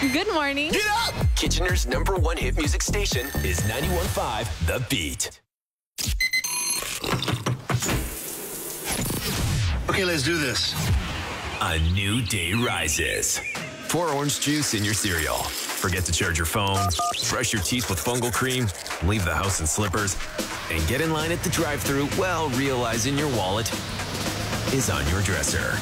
Good morning. Get up! Kitchener's number one hit music station is 91.5 The Beat. Okay, let's do this. A new day rises. Pour orange juice in your cereal. Forget to charge your phone. Brush your teeth with fungal cream. Leave the house in slippers. And get in line at the drive thru while realizing your wallet is on your dresser.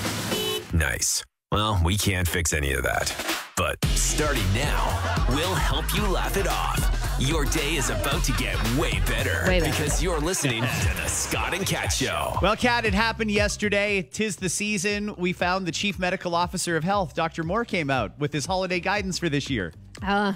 Nice. Well, we can't fix any of that. But starting now, we'll help you laugh it off. Your day is about to get way better, Way better. because you're listening to the Scott and Kat Show. Well, Kat, it happened yesterday. Tis the season. We found the chief medical officer of health, Dr. Moore, came out with his holiday guidance for this year. Uh,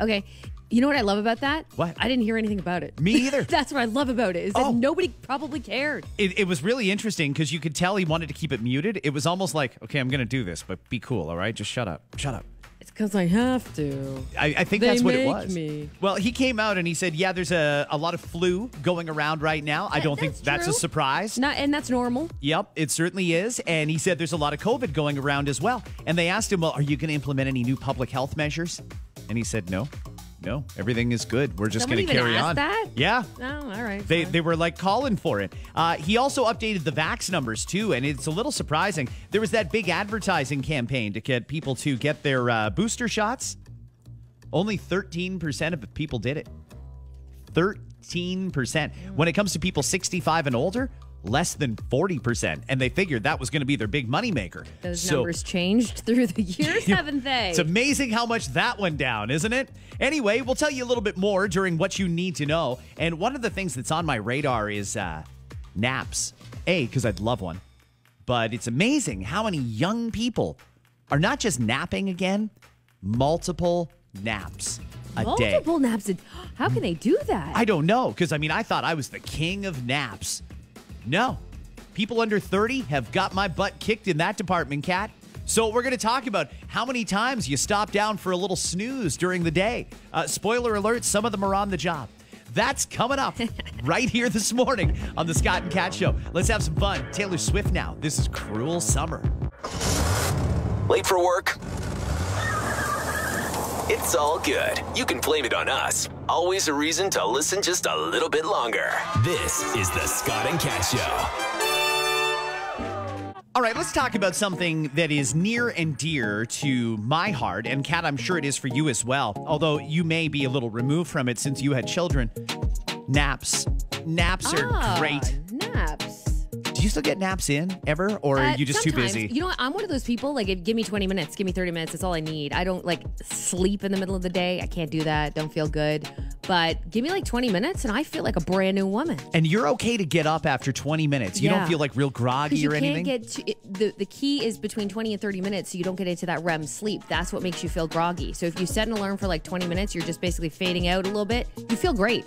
okay. You know what I love about that? What? I didn't hear anything about it. Me either. That's what I love about it. Is that Oh. nobody probably cared. It, it was really interesting because you could tell he wanted to keep it muted. It was almost like, okay, I'm going to do this, but be cool, all right? Just shut up. Shut up. It's because I have to. I, I think They that's what it was. me. Well, he came out and he said, yeah, there's a, a lot of flu going around right now. I don't think that's that's a surprise. Not, and that's normal. Yep, it certainly is. And he said there's a lot of COVID going around as well. And they asked him, well, are you going to implement any new public health measures? And he said, no, no, everything is good. We're just going to carry on. that? Yeah. Oh, all right. They, fine. they were like calling for it. Uh, he also updated the vax numbers too, and it's a little surprising. There was that big advertising campaign to get people to get their uh, booster shots. Only 13% of people did it. 13%. When it comes to people 65 and older, less than 40%. And they figured that was going to be their big moneymaker. Those So- numbers changed through the years, haven't they? it's amazing how much that went down, isn't it? Anyway, we'll tell you a little bit more during what you need to know. And one of the things that's on my radar is uh, naps. A, because I'd love one. But it's amazing how many young people are not just napping again, multiple naps a day. Multiple naps. How can they do that? I don't know because I mean I thought I was the king of naps. No, people under 30 have got my butt kicked in that department, Kat. So we're going to talk about how many times you stop down for a little snooze during the day. Uh, spoiler alert: some of them are on the job. That's coming up right here this morning on the Scott and Kat Show. Let's have some fun. Taylor Swift now. This is Cruel Summer. Late for work? It's all good. You can blame it on us. Always a reason to listen just a little bit longer. This is the Scott and Kat Show. All right, let's talk about something that is near and dear to my heart. And Kat, I'm sure it is for you as well. Although you may be a little removed from it since you had children. Naps. Naps are Ah, great. Naps. Do you still get naps in ever? Or are Uh, you just too busy? You know what? I'm one of those people, like, if, give me 20 minutes, give me 30 minutes. That's all I need. I don't, like, sleep in the middle of the day. I can't do that. Don't feel good. But give me, like, 20 minutes, and I feel like a brand new woman. and you're okay to get up after 20 minutes. You Yeah. don't feel like real groggy or anything? get to, it, the the key is between 20 and 30 minutes, so you don't get into that REM sleep. That's what makes you feel groggy. So if you set an alarm for like 20 minutes, you're just basically fading out a little bit. You feel great.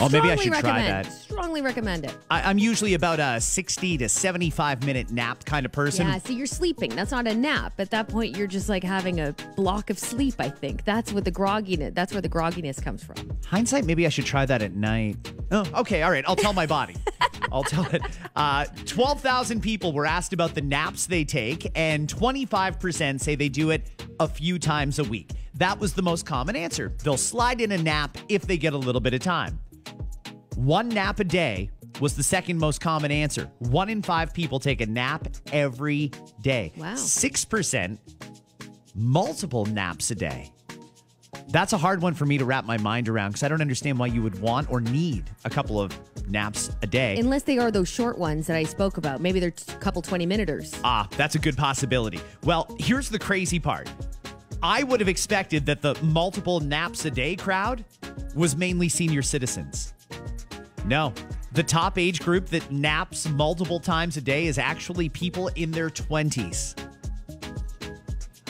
Oh, maybe I should try that. Strongly recommend it. I, I'm usually about a 60 to 75 minute nap kind of person. Yeah, see, you're sleeping. That's not a nap. At that point, you're just like having a block of sleep. I think that's what the grogginess. That's where the grogginess comes from. Hindsight, maybe I should try that at night. Oh, okay. All right. I'll tell my body. I'll tell it. Uh, 12,000 people were asked about the naps they take, and 25% say they do it a few times a week. That was the most common answer. They'll slide in a nap if they get a little bit of time. One nap a day was the second most common answer. One in five people take a nap every day. Wow. 6% multiple naps a day. That's a hard one for me to wrap my mind around because I don't understand why you would want or need a couple of naps a day. Unless they are those short ones that I spoke about. Maybe they're a couple 20 minuters. Ah, that's a good possibility. Well, here's the crazy part. I would have expected that the multiple naps a day crowd was mainly senior citizens. No. The top age group that naps multiple times a day is actually people in their 20s.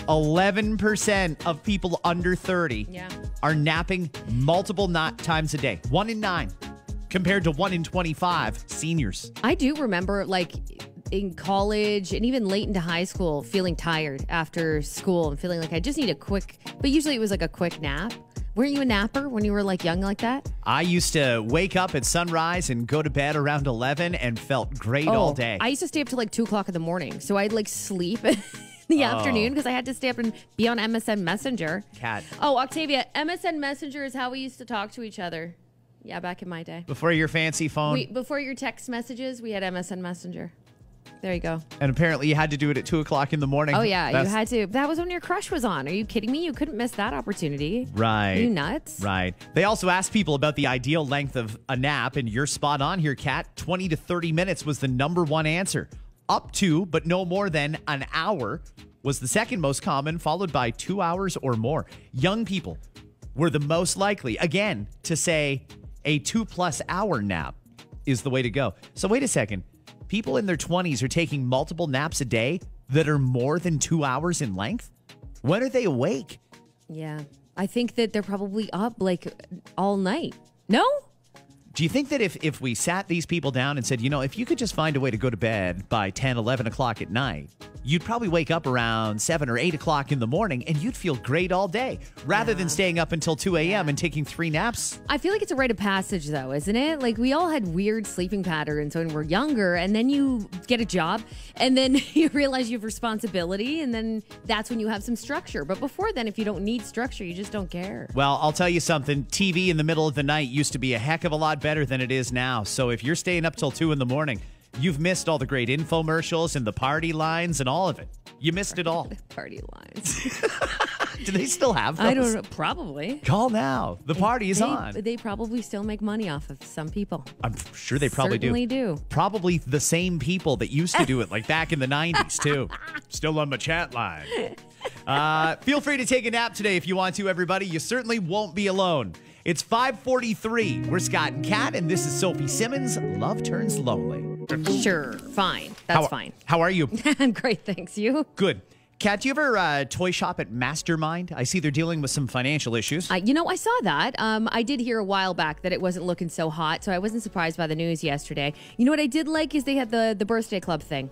11% of people under 30 Yeah. are napping multiple not times a day. One in nine, compared to one in 25 seniors. I do remember like in college and even late into high school feeling tired after school and feeling like I just need a quick, but usually it was like a quick nap. Weren't you a napper when you were like young like that? I used to wake up at sunrise and go to bed around 11 and felt great all oh, day. Oh, I used to stay up till like two o'clock in the morning. So I'd like sleep in the oh. afternoon because I had to stay up and be on MSN Messenger. Kat. Oh, Octavia, MSN Messenger is how we used to talk to each other. Yeah, back in my day. Before your fancy phone. We, before your text messages, we had MSN Messenger. There you go. and apparently you had to do it at two o'clock in the morning. Oh yeah, That's- you had to. That was when your crush was on. Are you kidding me? You couldn't miss that opportunity. Right. You nuts? Right. They also asked people about the ideal length of a nap, and you're spot on here, Kat. 20 to 30 minutes was the number one answer. Up to, but no more than an hour was the second most common, followed by two hours or more. Young people were the most likely, again, to say a two plus hour nap is the way to go. So, wait a second. People in their 20s are taking multiple naps a day that are more than two hours in length? When are they awake? Yeah. I think that they're probably up like all night. No? Do you think that if, if we sat these people down and said, you know, if you could just find a way to go to bed by 10, 11 o'clock at night, you'd probably wake up around 7 or 8 o'clock in the morning and you'd feel great all day rather than staying up until 2 a.m. and taking three naps? I feel like it's a rite of passage, though, isn't it? Like we all had weird sleeping patterns when we're younger, and then you get a job, and then you realize you have responsibility, and then that's when you have some structure. But before then, if you don't need structure, you just don't care. Well, I'll tell you something. TV in the middle of the night used to be a heck of a lot better than it is now. So if you're staying up till 2 in the morning, you've missed all the great infomercials and the party lines and all of it. You missed it all. Party lines. Do they still have those? I don't know. Probably. Call now. The party is they, on. They probably still make money off of some people. I'm sure they probably Certainly do. do. Probably the same people that used to do it, like back in the 90s, too. Still on the chat line. Uh, feel free to take a nap today if you want to, everybody. You certainly won't be alone. It's 543. We're Scott and Kat, and this is Sophie Simmons. Love turns lonely. Sure. Fine. That's how, fine. How are you? I'm great. Thanks. You? Good. Kat, do you ever uh, toy shop at Mastermind? I see they're dealing with some financial issues. Uh, you know, I saw that. Um, I did hear a while back that it wasn't looking so hot, so I wasn't surprised by the news yesterday. You know what I did like is they had the the birthday club thing.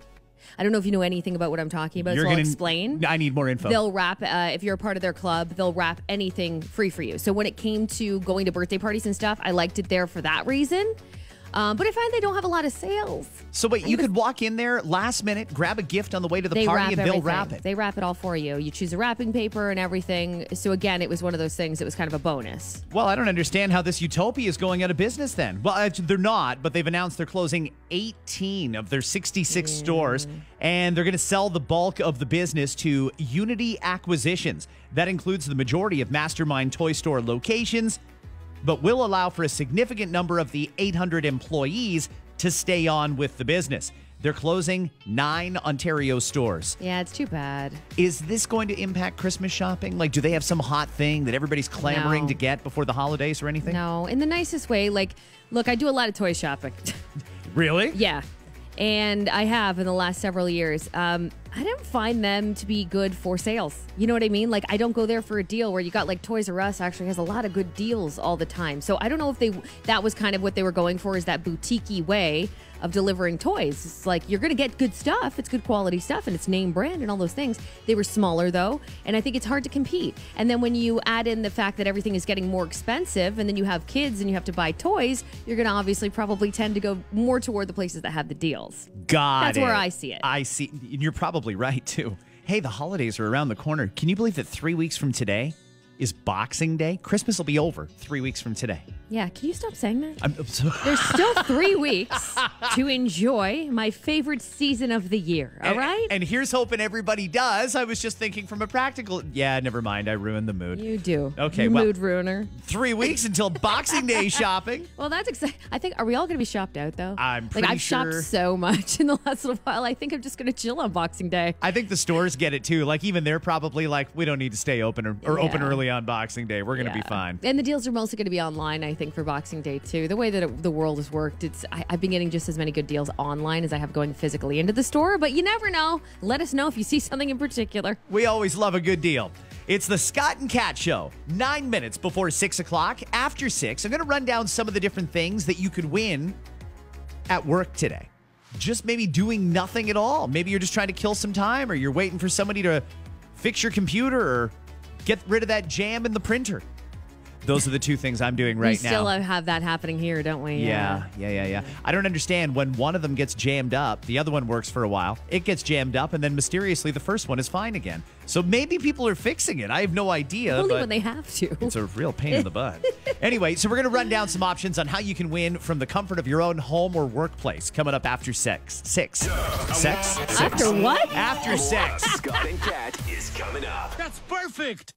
I don't know if you know anything about what I'm talking about, so I'll gonna explain. I need more info. They'll wrap uh, if you're a part of their club. They'll wrap anything free for you. So when it came to going to birthday parties and stuff, I liked it there for that reason. Um, but I find they don't have a lot of sales. so wait, you could walk in there last minute, grab a gift on the way to the They party, and everything. they'll wrap it. They wrap it all for you. You choose a wrapping paper and everything. So again, it was one of those things. It was kind of a bonus. Well, I don't understand how this utopia is going out of business then. Well, uh, they're not, but they've announced they're closing 18 of their 66 stores and they're going to sell the bulk of the business to Unity Acquisitions. That includes the majority of Mastermind Toy Store locations, but will allow for a significant number of the 800 employees to stay on with the business. They're closing nine Ontario stores. Yeah, it's too bad. Is this going to impact Christmas shopping? Like, do they have some hot thing that everybody's clamoring No. to get before the holidays or anything? No, in the nicest way. Like, look, I do a lot of toy shopping. Really? yeah. And I have in the last several years. Um, I don't find them to be good for sales. You know what I mean? Like, I don't go there for a deal where you got like Toys R Us actually has a lot of good deals all the time. So I don't know if they that was kind of what they were going for is that boutique way of delivering toys. It's like you're going to get good stuff. It's good quality stuff and it's name brand and all those things. They were smaller though, and I think it's hard to compete. And then when you add in the fact that everything is getting more expensive and then you have kids and you have to buy toys, you're going to obviously probably tend to go more toward the places that have the deals. Got That's it. where I see it. I see. and You're probably right, too. Hey, the holidays are around the corner. Can you believe that three weeks from today is Boxing Day? Christmas will be over three weeks from today. Yeah, can you stop saying that? I'm, I'm so- There's still three weeks to enjoy my favorite season of the year. All And- right? And, here's hoping everybody does. I was just thinking from a practical. Yeah, never mind. I ruined the mood. you do. Okay, well- mood ruiner. Three weeks until Boxing Day shopping. Well, that's exciting. I think, are we all going to be shopped out though? I'm like I've shopped so much in the last little while. I think I'm just going to chill on Boxing Day. I think the stores get it too. Like even they're probably like, we don't need to stay open or, or open Yeah. Early on Boxing Day. We're gonna be fine. And the deals are mostly going to be online, I think, for Boxing Day too. The way that it, the world has worked, it's I, I've been getting just as many good deals online as I have going physically into the store. But you never know. Let us know if you see something in particular. We always love a good deal. It's the Scott and Kat Show. Nine minutes before six o'clock. After six, I'm going to run down some of the different things that you could win at work today. Just maybe doing nothing at all. Maybe you're just trying to kill some time or you're waiting for somebody to fix your computer or get rid of that jam in the printer. Those are the two things I'm doing right now. we still now. have that happening here, don't we? Yeah, yeah, yeah, yeah. I don't understand when one of them gets jammed up, the other one works for a while. It gets jammed up, and then mysteriously the first one is fine again. So maybe people are fixing it. I have no idea. Only but when they have to. it's a real pain in the butt. anyway, so we're going to run down some options on how you can win from the comfort of your own home or workplace coming up after sex. Six. Sex? Six. After what? After sex. Scott and Kat is coming up. That's perfect.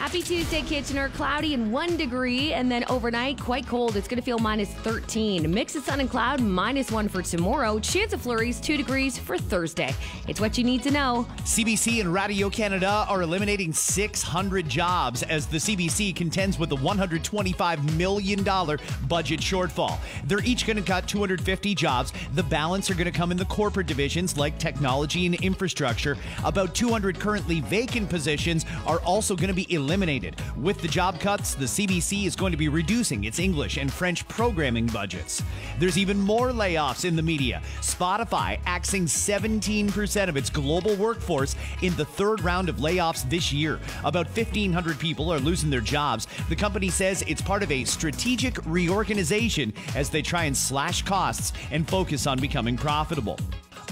Happy Tuesday, Kitchener. Cloudy and one degree, and then overnight, quite cold. It's going to feel minus 13. Mix of sun and cloud, minus one for tomorrow. Chance of flurries, two degrees for Thursday. It's what you need to know. CBC and Radio Canada are eliminating 600 jobs as the CBC contends with a $125 million budget shortfall. They're each going to cut 250 jobs. The balance are going to come in the corporate divisions like technology and infrastructure. About 200 currently vacant positions are also going to be eliminated. With the job cuts, the CBC is going to be reducing its English and French programming budgets. There's even more layoffs in the media. Spotify axing 17% of its global workforce in the third round of layoffs this year. About 1,500 people are losing their jobs. The company says it's part of a strategic reorganization as they try and slash costs and focus on becoming profitable.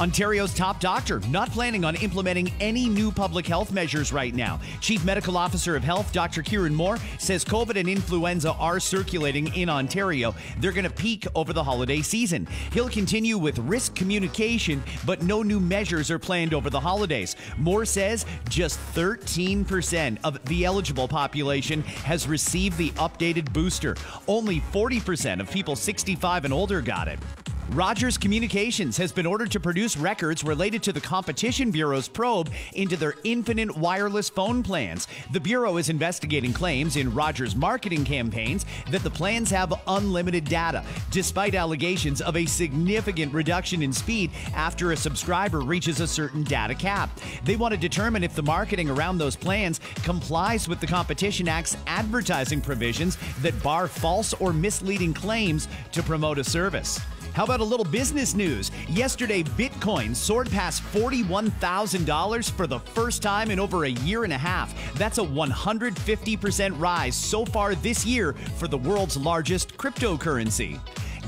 Ontario's top doctor not planning on implementing any new public health measures right now. Chief Medical Officer of Health, Dr. Kieran Moore, says COVID and influenza are circulating in Ontario. They're going to peak over the holiday season. He'll continue with risk communication, but no new measures are planned over the holidays. Moore says just 13% of the eligible population has received the updated booster. Only 40% of people 65 and older got it. Rogers Communications has been ordered to produce records related to the Competition Bureau's probe into their infinite wireless phone plans. The Bureau is investigating claims in Rogers marketing campaigns that the plans have unlimited data, despite allegations of a significant reduction in speed after a subscriber reaches a certain data cap. They want to determine if the marketing around those plans complies with the Competition Act's advertising provisions that bar false or misleading claims to promote a service. How about a little business news? Yesterday, Bitcoin soared past $41,000 for the first time in over a year and a half. That's a 150% rise so far this year for the world's largest cryptocurrency.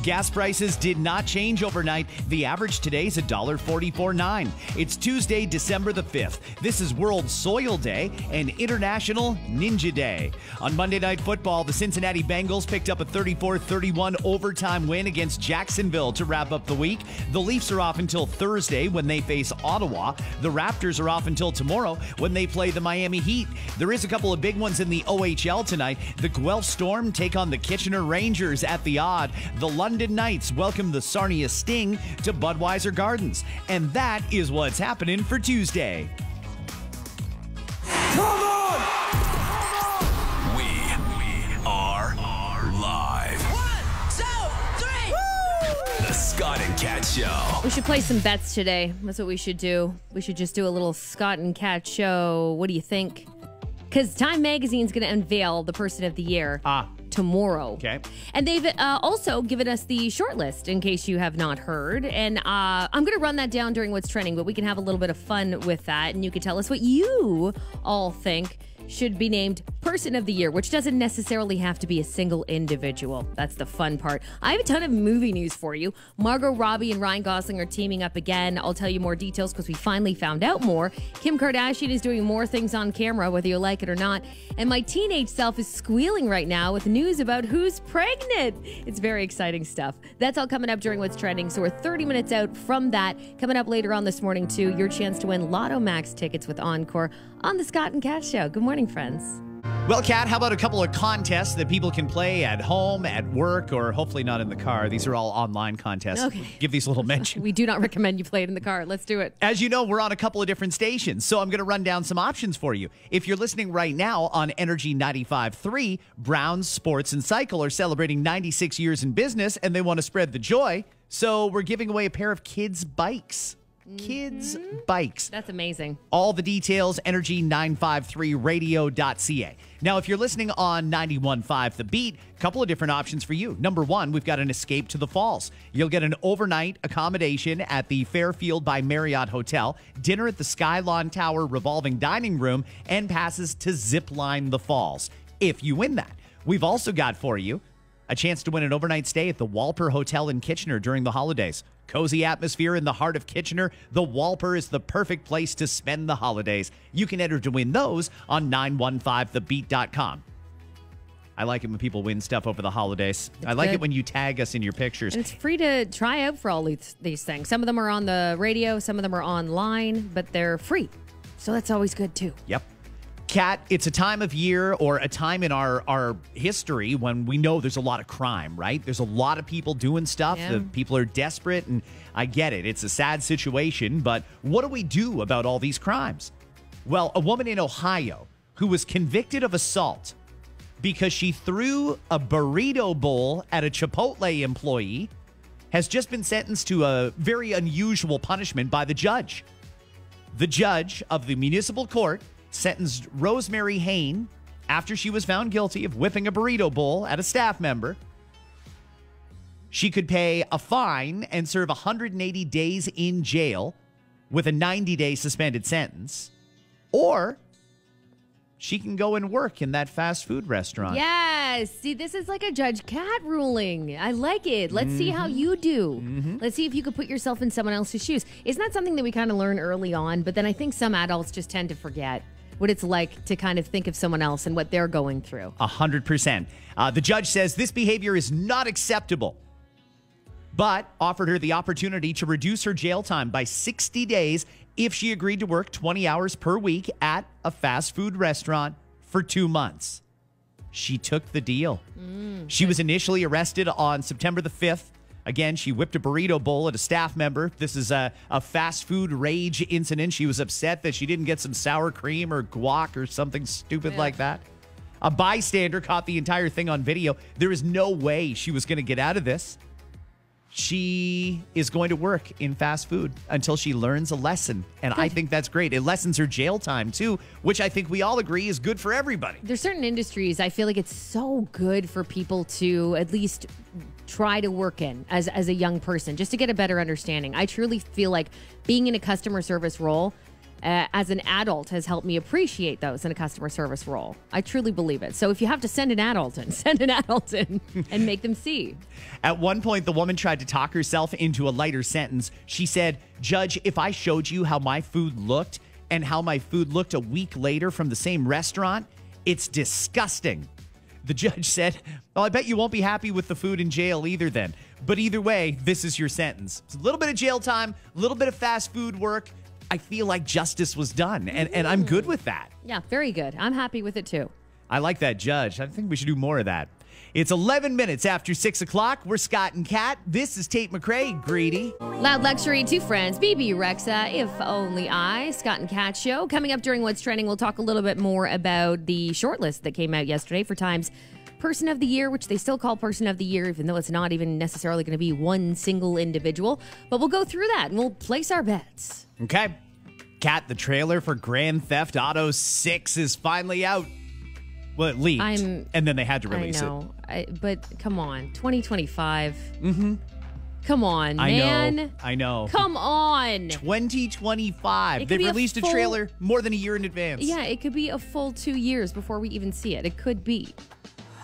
Gas prices did not change overnight. The average today is $1.449. It's Tuesday, December the 5th. This is World Soil Day and International Ninja Day. On Monday Night Football, the Cincinnati Bengals picked up a 34 31 overtime win against Jacksonville to wrap up the week. The Leafs are off until Thursday when they face Ottawa. The Raptors are off until tomorrow when they play the Miami Heat. There is a couple of big ones in the OHL tonight. The Guelph Storm take on the Kitchener Rangers at the Aud. The London Knights welcome the Sarnia Sting to Budweiser Gardens. And that is what's happening for Tuesday. Come on! We, we are live. One, two, three. The Scott and Kat Show. We should play some bets today. That's what we should do. We should just do a little Scott and Kat show. What do you think? Because Time Magazine's going to unveil the person of the year Ah. Tomorrow. Okay. And they've uh, also given us the shortlist in case you have not heard. And uh, I'm going to run that down during what's trending, but we can have a little bit of fun with that. And you can tell us what you all think should be named Person of the Year, which doesn't necessarily have to be a single individual. That's the fun part. I have a ton of movie news for you. Margot Robbie and Ryan Gosling are teaming up again. I'll tell you more details because we finally found out more. Kim Kardashian is doing more things on camera, whether you like it or not. And my teenage self is squealing right now with news about who's pregnant. It's very exciting stuff. That's all coming up during what's trending. So we're 30 minutes out from that. Coming up later on this morning, too, your chance to win Lotto Max tickets with Encore on the Scott and Kat Show. Good morning, friends. Well, Kat, how about a couple of contests that people can play at home, at work, or hopefully not in the car? These are all online contests. Okay. Give these a little mention. We do not recommend you play it in the car. Let's do it. As you know, we're on a couple of different stations, so I'm going to run down some options for you. If you're listening right now on Energy 95.3, Browns Sports and Cycle are celebrating 96 years in business and they want to spread the joy, so we're giving away a pair of kids' bikes. Kids' mm-hmm. bikes. That's amazing. All the details, energy953radio.ca. Now, if you're listening on 91.5 The Beat, a couple of different options for you. Number one, we've got an escape to the falls. You'll get an overnight accommodation at the Fairfield by Marriott Hotel, dinner at the Skylon Tower revolving dining room, and passes to Zipline the Falls. If you win that, we've also got for you a chance to win an overnight stay at the Walper Hotel in Kitchener during the holidays. Cozy atmosphere in the heart of Kitchener. The Walper is the perfect place to spend the holidays. You can enter to win those on 915thebeat.com. I like it when people win stuff over the holidays. I like good. it when you tag us in your pictures. And it's free to try out for all these, these things. Some of them are on the radio, some of them are online, but they're free. So that's always good too. Yep. Kat, it's a time of year or a time in our, our history when we know there's a lot of crime, right? There's a lot of people doing stuff. Yeah. The people are desperate, and I get it. It's a sad situation, but what do we do about all these crimes? Well, a woman in Ohio who was convicted of assault because she threw a burrito bowl at a Chipotle employee has just been sentenced to a very unusual punishment by the judge. The judge of the municipal court sentenced Rosemary Hain after she was found guilty of whipping a burrito bowl at a staff member. She could pay a fine and serve 180 days in jail with a 90 day suspended sentence, or she can go and work in that fast food restaurant. Yes. See, this is like a Judge Kat ruling. I like it. Let's see how mm-hmm. you do. Mm-hmm. Let's see if you could put yourself in someone else's shoes. Isn't that something that we kind of learn early on? But then I think some adults just tend to forget what it's like to kind of think of someone else and what they're going through. A hundred percent. Uh, the judge says this behavior is not acceptable, but offered her the opportunity to reduce her jail time by 60 days if she agreed to work 20 hours per week at a fast food restaurant for two months. She took the deal. she was initially arrested on September the 5th. Again, she whipped a burrito bowl at a staff member. This is a, a fast food rage incident. She was upset that she didn't get some sour cream or guac or something stupid like that. A bystander caught the entire thing on video. There is no way she was going to get out of this. She is going to work in fast food until she learns a lesson. And I think that's great. It lessens her jail time too, which I think we all agree is good for everybody. There's certain industries I feel like it's so good for people to at least try to work in as as a young person just to get a better understanding. I truly feel like being in a customer service role uh, as an adult has helped me appreciate those in a customer service role. I truly believe it. So if you have to send an adult in, send an adult in and make them see. At one point, the woman tried to talk herself into a lighter sentence. She said, Judge, if I showed you how my food looked and how my food looked a week later from the same restaurant, it's disgusting. The judge said, Well, I bet you won't be happy with the food in jail either, then. But either way, this is your sentence. It's a little bit of jail time, a little bit of fast food work. I feel like justice was done, and, and I'm good with that. Yeah, very good. I'm happy with it too. I like that judge. I think we should do more of that. It's 11 minutes after 6 o'clock. We're Scott and Kat. This is Tate McRae, Greedy. Loud Luxury, two friends, Bebe Rexha, If Only I, Scott and Kat Show. Coming up during What's Trending, we'll talk a little bit more about the shortlist that came out yesterday for Time's Person of the Year, which they still call Person of the Year, even though it's not even necessarily going to be one single individual. But we'll go through that and we'll place our bets. Okay. Kat, the trailer for Grand Theft Auto 6 is finally out. Well, it leaked. I'm- and then they had to I release it. I, but come on, 2025. Mm-hmm. Come on, I man. know. I know. Come on. 2025. They be a released a, trailer more than a year in advance. Yeah, it could be a full two years before we even see it. It could be.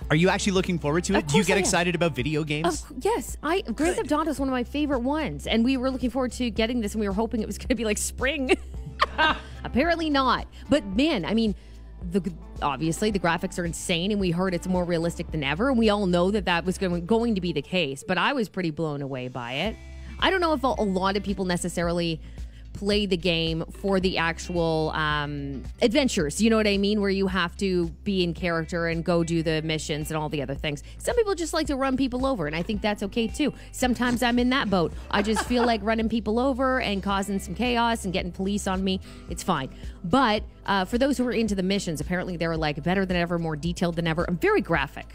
Are you actually looking forward to it? Do you get excited about video games? Of, yes, I Grand Theft Auto is one of my favorite ones, and we were looking forward to getting this, and we were hoping it was going to be like spring. Apparently not. But man, I mean, the obviously the graphics are insane, and we heard it's more realistic than ever, and we all know that that was going going to be the case. But I was pretty blown away by it. I don't know if a, a lot of people necessarily play the game for the actual um, adventures. You know what I mean? Where you have to be in character and go do the missions and all the other things. Some people just like to run people over, and I think that's okay too. Sometimes I'm in that boat. I just feel like running people over and causing some chaos and getting police on me. It's fine. But uh, for those who are into the missions, apparently they were like better than ever, more detailed than ever, and very graphic.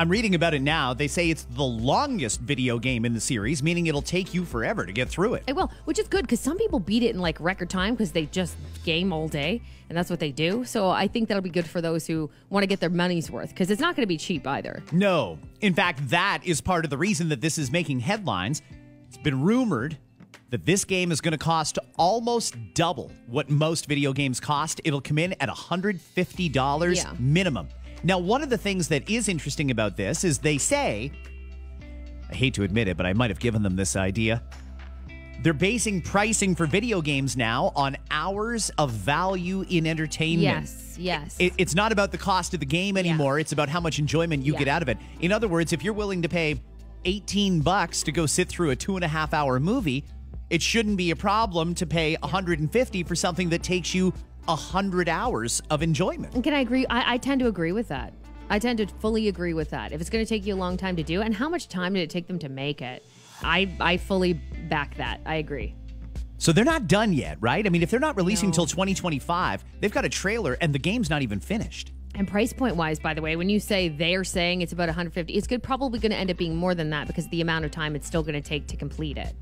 I'm reading about it now. They say it's the longest video game in the series, meaning it'll take you forever to get through it. I will, which is good because some people beat it in like record time because they just game all day and that's what they do. So I think that'll be good for those who want to get their money's worth because it's not going to be cheap either. No. In fact, that is part of the reason that this is making headlines. It's been rumored that this game is going to cost almost double what most video games cost. It'll come in at $150 Yeah. minimum. Now, one of the things that is interesting about this is they say, I hate to admit it, but I might have given them this idea. They're basing pricing for video games now on hours of value in entertainment. Yes, yes. It, it's not about the cost of the game anymore. It's about how much enjoyment you Yeah. get out of it. In other words, if you're willing to pay 18 bucks to go sit through a two and a half hour movie, it shouldn't be a problem to pay 150 for something that takes you 100 hours of enjoyment. Can I agree? I, I tend to agree with that. I tend to fully agree with that. If it's going to take you a long time to do, and how much time did it take them to make it? I I fully back that. I agree. So they're not done yet, right? I mean, if they're not releasing No. until 2025, they've got a trailer and the game's not even finished. And price point wise, by the way, when you say they're saying it's about 150, it's good probably going to end up being more than that because the amount of time it's still going to take to complete it.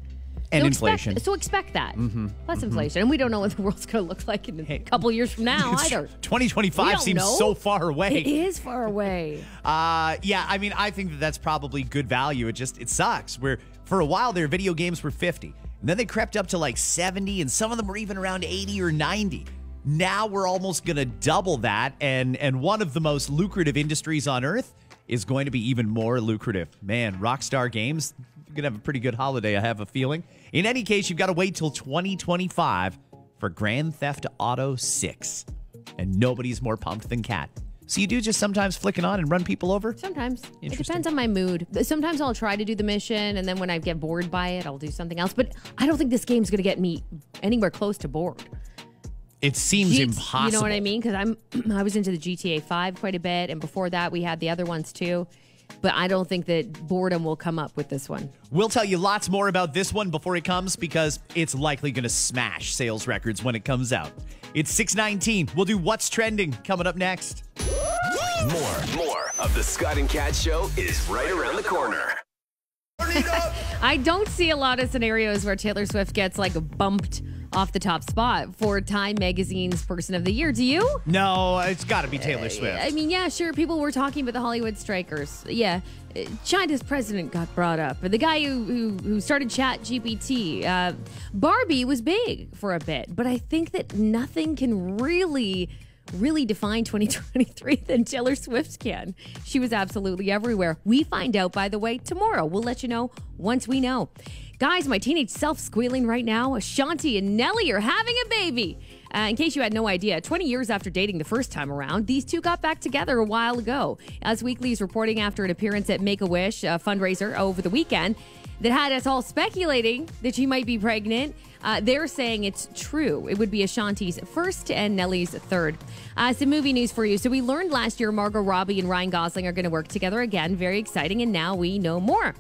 And so inflation. Expect, so expect that. Plus inflation. And we don't know what the world's going to look like in a couple years from now either. 2025 seems know. so far away. It is far away. Uh, yeah, I mean, I think that that's probably good value. It just it sucks. Where for a while their video games were 50, and then they crept up to like 70, and some of them were even around 80 or 90. Now we're almost gonna double that, and and one of the most lucrative industries on earth is going to be even more lucrative. Man, Rockstar Games you're gonna have a pretty good holiday. I have a feeling. In any case, you've got to wait till 2025 for Grand Theft Auto 6, and nobody's more pumped than Kat. So you do just sometimes flick it on and run people over? Sometimes. It depends on my mood. Sometimes I'll try to do the mission, and then when I get bored by it, I'll do something else. But I don't think this game's going to get me anywhere close to bored. It seems impossible. You know what I mean? Because I'm I was into the GTA 5 quite a bit, and before that we had the other ones too. But I don't think that boredom will come up with this one. We'll tell you lots more about this one before it comes because it's likely going to smash sales records when it comes out. It's 619. We'll do what's trending coming up next. More, more of the Scott and Kat Show is right around the corner. I don't see a lot of scenarios where Taylor Swift gets like bumped off the top spot for Time Magazine's Person of the Year. Do you? No, it's got to be Taylor Swift. I mean, yeah, sure. People were talking about the Hollywood strikers. Yeah, Uh, China's president got brought up. The guy who who, who started Chat GPT. Uh, Barbie was big for a bit, but I think that nothing can really. Really define 2023 than Taylor Swift can. She was absolutely everywhere. We find out, by the way, tomorrow. We'll let you know once we know. Guys, my teenage self squealing right now. Ashanti and Nelly are having a baby. Uh, in case you had no idea, 20 years after dating the first time around, these two got back together a while ago. Us Weekly is reporting after an appearance at Make a Wish fundraiser over the weekend that had us all speculating that she might be pregnant. Uh, they're saying it's true. It would be Ashanti's first and Nelly's third. Uh, some movie news for you. So we learned last year Margot Robbie and Ryan Gosling are going to work together again. Very exciting. And now we know more.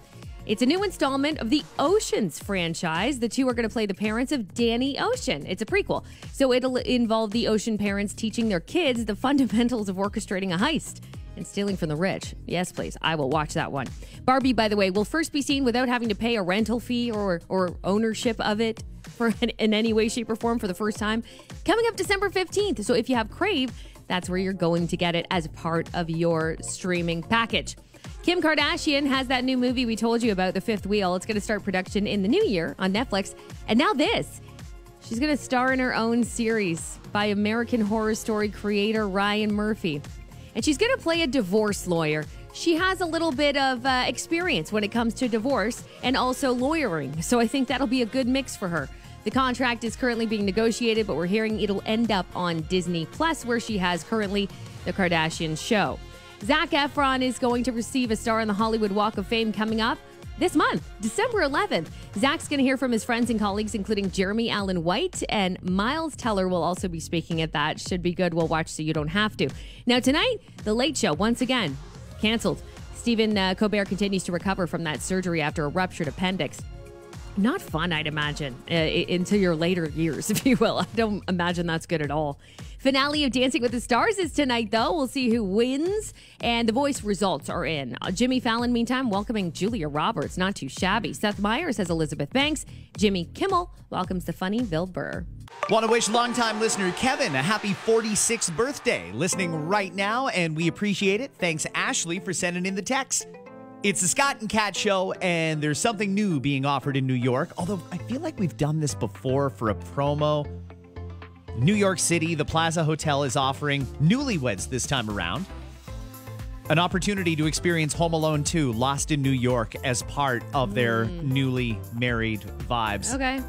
It's a new installment of the Oceans franchise. The two are going to play the parents of Danny Ocean. It's a prequel. So it'll involve the Ocean parents teaching their kids the fundamentals of orchestrating a heist and stealing from the rich. Yes, please. I will watch that one. Barbie, by the way, will first be seen without having to pay a rental fee or, or ownership of it for in any way, shape, or form for the first time. Coming up December 15th. So if you have Crave, that's where you're going to get it as part of your streaming package. Kim Kardashian has that new movie we told you about, The Fifth Wheel. It's going to start production in the new year on Netflix. And now this. She's going to star in her own series by American Horror Story creator Ryan Murphy. And she's going to play a divorce lawyer. She has a little bit of uh, experience when it comes to divorce and also lawyering. So I think that'll be a good mix for her. The contract is currently being negotiated, but we're hearing it'll end up on Disney Plus, where she has currently the Kardashian show. Zac Efron is going to receive a star on the Hollywood Walk of Fame coming up this month, December 11th. Zac's going to hear from his friends and colleagues, including Jeremy Allen White, and Miles Teller will also be speaking at that. Should be good. We'll watch so you don't have to. Now, tonight, The Late Show, once again, canceled. Stephen uh, Colbert continues to recover from that surgery after a ruptured appendix. Not fun, I'd imagine, uh, into your later years, if you will. I don't imagine that's good at all. Finale of Dancing with the Stars is tonight, though. We'll see who wins, and the voice results are in. Uh, Jimmy Fallon, meantime, welcoming Julia Roberts, not too shabby. Seth Meyers has Elizabeth Banks. Jimmy Kimmel welcomes the funny Bill Burr. Want to wish longtime listener Kevin a happy 46th birthday, listening right now, and we appreciate it. Thanks, Ashley, for sending in the text. It's the Scott and Kat Show, and there's something new being offered in New York. Although I feel like we've done this before for a promo. New York City, the Plaza Hotel is offering newlyweds this time around. An opportunity to experience Home Alone 2 Lost in New York as part of their hmm. newly married vibes. Okay.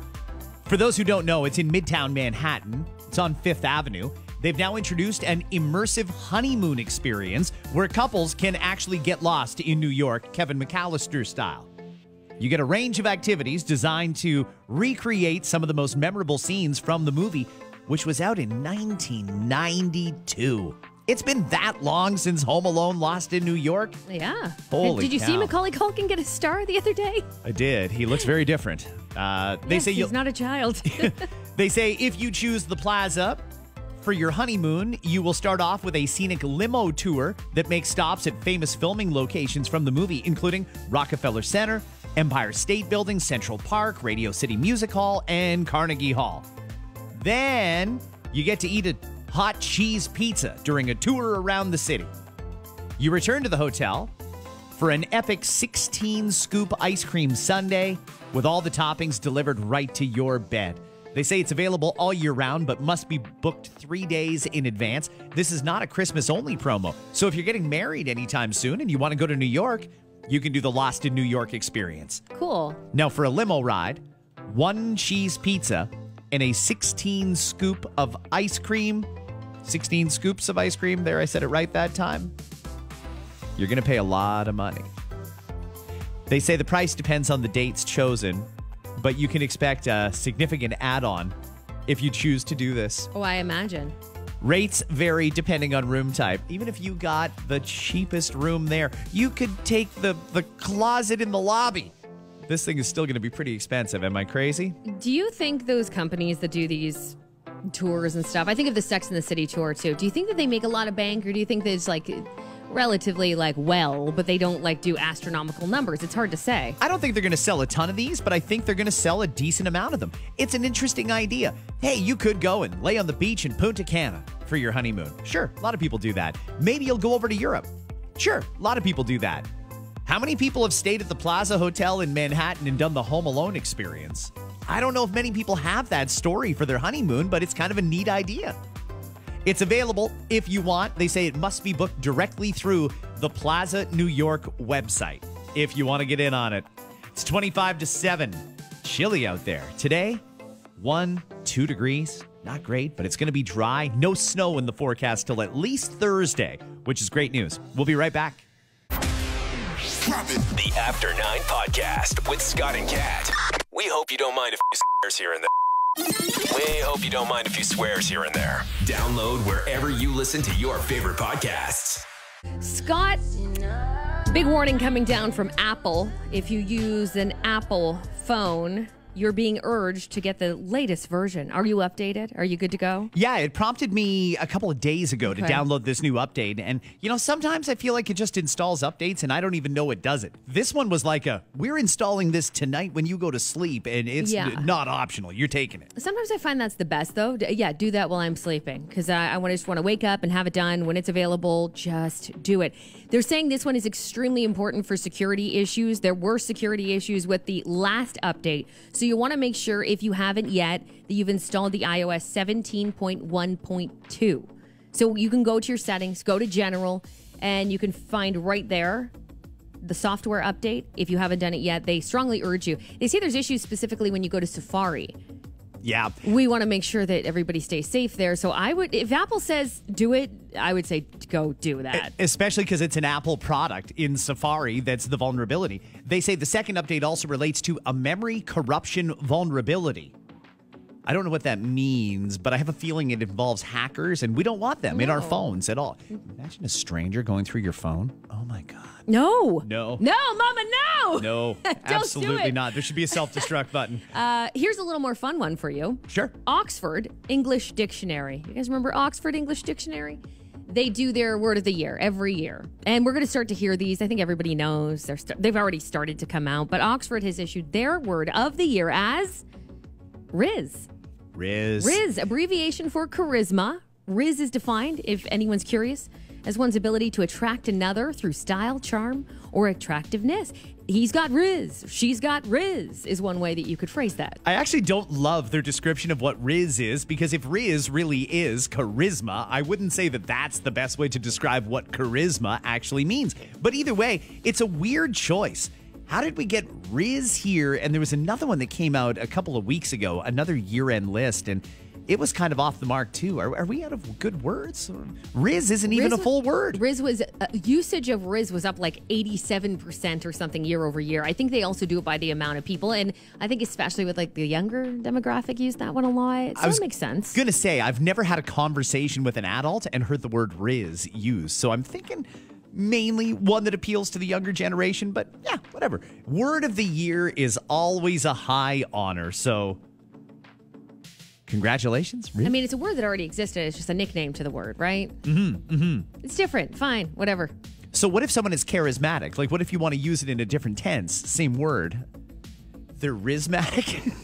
For those who don't know, it's in Midtown Manhattan. It's on Fifth Avenue. They've now introduced an immersive honeymoon experience where couples can actually get lost in New York, Kevin McAllister style. You get a range of activities designed to recreate some of the most memorable scenes from the movie, which was out in 1992. It's been that long since Home Alone Lost in New York. Yeah. Holy Did you see cow. Macaulay Culkin get a star the other day? I did. He looks very different. Uh, they Yes, say he's not a child. They say if you choose the plaza for your honeymoon, you will start off with a scenic limo tour that makes stops at famous filming locations from the movie, including Rockefeller Center, Empire State Building, Central Park, Radio City Music Hall, and Carnegie Hall. Then you get to eat a hot cheese pizza during a tour around the city. You return to the hotel for an epic 16 scoop ice cream sundae with all the toppings delivered right to your bed. They say it's available all year round, but must be booked three days in advance. This is not a Christmas only promo. So if you're getting married anytime soon and you want to go to New York, you can do the Lost in New York experience. cool. Now, for a limo ride, one cheese pizza and a 16 scoop of ice cream. 16 scoops of ice cream. There, I said it right that time. You're going to pay a lot of money. They say the price depends on the dates chosen, but you can expect a significant add on if you choose to do this. Oh, I imagine. Rates vary depending on room type. Even if you got the cheapest room there, you could take the, the closet in the lobby. This thing is still going to be pretty expensive. Am I crazy? Do you think those companies that do these tours and stuff, I think of the Sex and the City tour too. Do you think that they make a lot of bank or do you think that it's like relatively like well, but they don't like do astronomical numbers? It's hard to say. I don't think they're going to sell a ton of these, but I think they're going to sell a decent amount of them. It's an interesting idea. Hey, you could go and lay on the beach in Punta Cana for your honeymoon. Sure, a lot of people do that. Maybe you'll go over to Europe. Sure, a lot of people do that. How many people have stayed at the Plaza Hotel in Manhattan and done the Home Alone experience? I don't know if many people have that story for their honeymoon, but it's kind of a neat idea. It's available if you want. They say it must be booked directly through the Plaza New York website if you want to get in on it. It's 25 to 7. Chilly out there. Today, 1, 2 degrees. Not great, but it's going to be dry. No snow in the forecast till at least Thursday, which is great news. We'll be right back. The After Nine Podcast with Scott and Kat. We hope you don't mind if you here and there. We hope you don't mind a few swears here and there. Download wherever you listen to your favorite podcasts. Scott, big warning coming down from Apple. If you use an Apple phone, you're being urged to get the latest version. Are you updated? Are you good to go? Yeah, it prompted me a couple of days ago to download this new update. And, you know, sometimes I feel like it just installs updates and I don't even know it does it. This one was like a, we're installing this tonight when you go to sleep and it's Yeah. not optional. You're taking it. Sometimes I find that's the best, though. Yeah, do that while I'm sleeping because I, I want to just want to wake up and have it done when it's available. Just do it. They're saying this one is extremely important for security issues. There were security issues with the last update, so you want to make sure if you haven't yet that you've installed the iOS 17.1.2. So you can go to your settings, go to General, and you can find right there the software update. If you haven't done it yet, they strongly urge you. They say there's issues specifically when you go to Safari Yeah. we want to make sure that everybody stays safe there. So I would, if Apple says do it, I would say go do that. Especially because it's an Apple product in Safari that's the vulnerability. They say the second update also relates to a memory corruption vulnerability. I don't know what that means, but I have a feeling it involves hackers, and we don't want them in our No. phones at all. Imagine a stranger going through your phone. Oh my God. No. No. No, Mama, no. No, do absolutely it. not. There should be a self destruct button. Uh, here's a little more fun one for you. Sure. Oxford English Dictionary. You guys remember Oxford English Dictionary? They do their word of the year every year. And we're going to start to hear these. I think everybody knows. They're st- they've already started to come out. But Oxford has issued their word of the year as Rizz. Rizz. Rizz, abbreviation for charisma. Rizz is defined, if anyone's curious, as one's ability to attract another through style, charm, or attractiveness. He's got Rizz. She's got Rizz, is one way that you could phrase that. I actually don't love their description of what Rizz is because if Rizz really is charisma, I wouldn't say that that's the best way to describe what charisma actually means. But either way, it's a weird choice. How did we get Rizz here? And there was another one that came out a couple of weeks ago, another year end list, and it was kind of off the mark too. Are, are we out of good words? Rizz isn't even Rizz a was- full word. Rizz was uh, usage of Rizz was up like 87% or something year over year. I think they also do it by the amount of people and I think especially with like the younger demographic use that one a lot. So was it makes sense. gonna say I've never had a conversation with an adult and heard the word Rizz used, so I'm thinking mainly one that appeals to the younger generation. But yeah, whatever. Word of the year is always a high honor, so congratulations, Rizz. I mean, it's a word that already existed. It's just a nickname to the word, right? Mm-hmm. Mm-hmm. It's different. Fine. Whatever. so what if someone is charismatic? Like, what if you want to use it in a different tense? Same word. They're rismatic.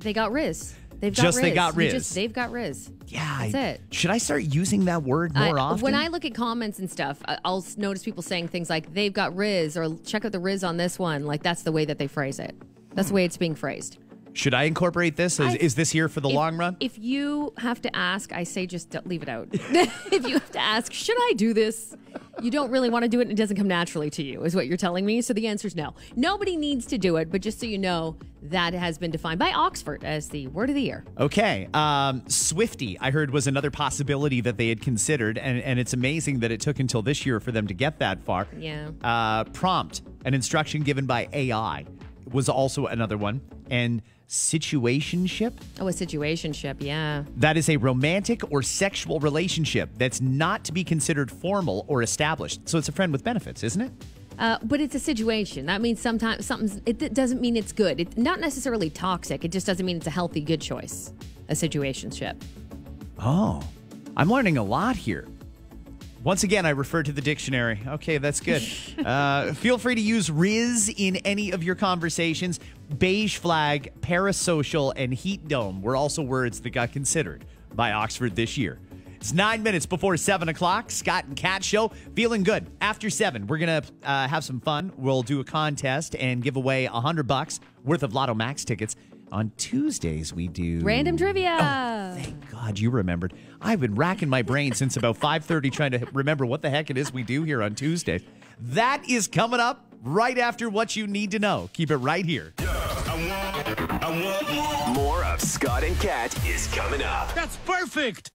They got Rizz. They've got Just Rizz. they got Rizz. just- they've got Rizz. yeah, That's I- it. Should I start using that word uh, more I- often? When I look at comments and stuff, I'll notice people saying things like "they've got Rizz" or "check out the Rizz on this one." Like that's the way that they phrase it. That's the way it's being phrased. Should I incorporate this? Is, I- is this here for the If- long run? If you have to ask, I say just leave it out. if you have to ask, should I do this? You don't really want to do it and it doesn't come naturally to you, is what you're telling me. So the answer is no. Nobody needs to do it, but just so you know, that has been defined by Oxford as the word of the year. Okay. Um, Swifty, I heard, was another possibility that they had considered, and, and it's amazing that it took until this year for them to get that far. Yeah. Uh, prompt, an instruction given by AI, was also another one. And situationship, Oh, a situationship, yeah. that is a romantic or sexual relationship that's not to be considered formal or established. So it's a friend with benefits, isn't it? Uh, but it's a situation. That means sometimes something's. It doesn't mean it's good. It's not necessarily toxic. It just doesn't mean it's a healthy, good choice. A situationship. Oh, I'm learning a lot here. Once again, I refer to the dictionary. Okay, that's good. uh, feel free to use Rizz in any of your conversations. Beige flag, parasocial, and heat dome were also words that got considered by Oxford this year. It's nine minutes before seven o'clock. Scott and Kat Show. Feeling good. After seven, we're gonna uh, have some fun. We'll do a contest and give away a hundred bucks worth of Lotto Max tickets. On Tuesdays, we do Random trivia. Oh, Thank God you remembered. I've been racking my brain since about 5:30 trying to remember what the heck it is we do here on Tuesday. That is coming up right after what you need to know. Keep it right here. More of Scott and Kat is coming up. That's perfect.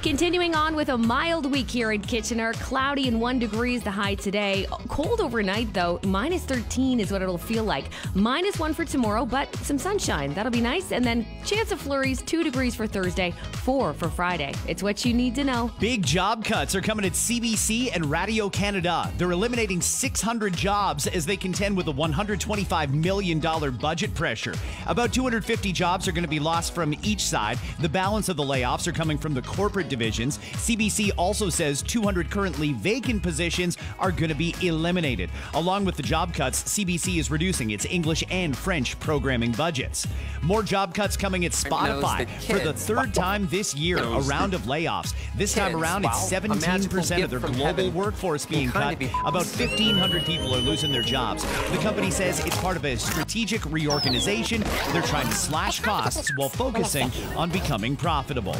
Continuing on with a mild week here in Kitchener. Cloudy and one degrees the high today. Cold overnight though. Minus 13 is what it'll feel like. Minus one for tomorrow, but some sunshine. That'll be nice. And then chance of flurries, two degrees for Thursday, four for Friday. It's what you need to know. Big job cuts are coming at CBC and Radio Canada. They're eliminating 600 jobs as they contend with a $125 million budget pressure. About 250 jobs are going to be lost from each side. The balance of the layoffs are coming from the corporate divisions. CBC also says 200 currently vacant positions are going to be eliminated. Along with the job cuts, CBC is reducing its English and French programming budgets. More job cuts coming at Spotify the for the third time this year. A round of layoffs. This time around, it's Wow, magical 17% of their global heaven workforce being cut. be- About 1,500 people are losing their jobs. The company says it's part of a strategic reorganization. They're trying to slash costs while focusing on becoming profitable.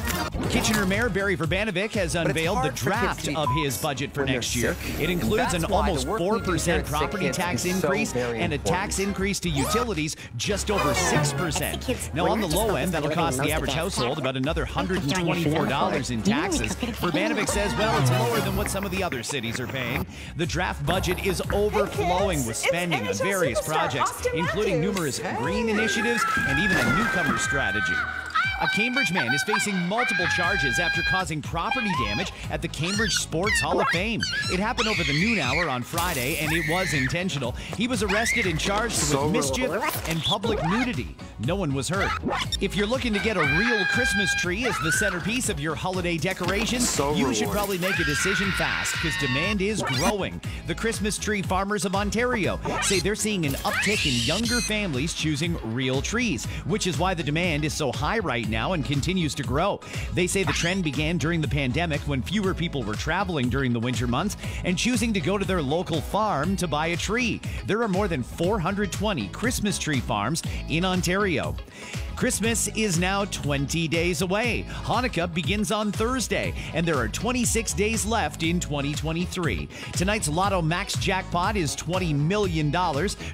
Kitchener Mayor Berry Vrbanovic has unveiled the hard for kids draft of his budget for next year. sick. It includes an that's why the almost work we do here 4% property tax is so increase and a tax increase to utilities just over 6%. Now, on the low end, that'll cost the average household about another Thank you, John, you're feeling $124 in forward. You know we taxes. Vrbanovic says, well, it's lower than what some of the other cities are paying. The draft budget is overflowing with spending on various projects, including numerous green initiatives and even a newcomer strategy. A Cambridge man is facing multiple charges after causing property damage at the Cambridge Sports Hall of Fame. It happened over the noon hour on Friday, and it was intentional. He was arrested and charged with mischief and public nudity. No one was hurt. If you're looking to get a real Christmas tree as the centerpiece of your holiday decorations, So you should probably make a decision fast because demand is growing. The Christmas Tree Farmers of Ontario say they're seeing an uptick in younger families choosing real trees, which is why the demand is so high right now and continues to grow. They say the trend began during the pandemic when fewer people were traveling during the winter months and choosing to go to their local farm to buy a tree. There are more than 420 Christmas tree farms in Ontario. Christmas is now 20 days away. Hanukkah begins on Thursday, and there are 26 days left in 2023. Tonight's Lotto Max jackpot is $20 million.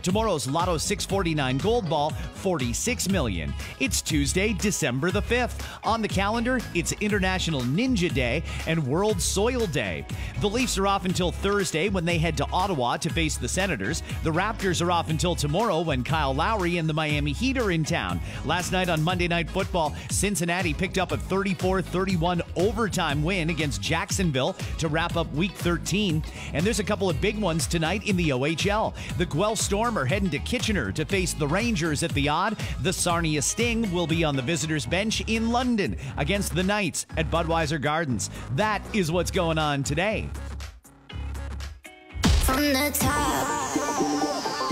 Tomorrow's Lotto 649 Gold Ball, 46 million. It's Tuesday, December the 5th. On the calendar, it's International Ninja Day and World Soil Day. The Leafs are off until Thursday when they head to Ottawa to face the Senators. The Raptors are off until tomorrow when Kyle Lowry and the Miami Heat are in town. Last night on Monday Night Football, Cincinnati picked up a 34 31 overtime win against Jacksonville to wrap up week 13. And there's a couple of big ones tonight in the OHL. The Guelph Storm are heading to Kitchener to face the Rangers at the Aud. The Sarnia Sting will be on the visitors' bench in London against the Knights at Budweiser Gardens. That is what's going on today. From the top.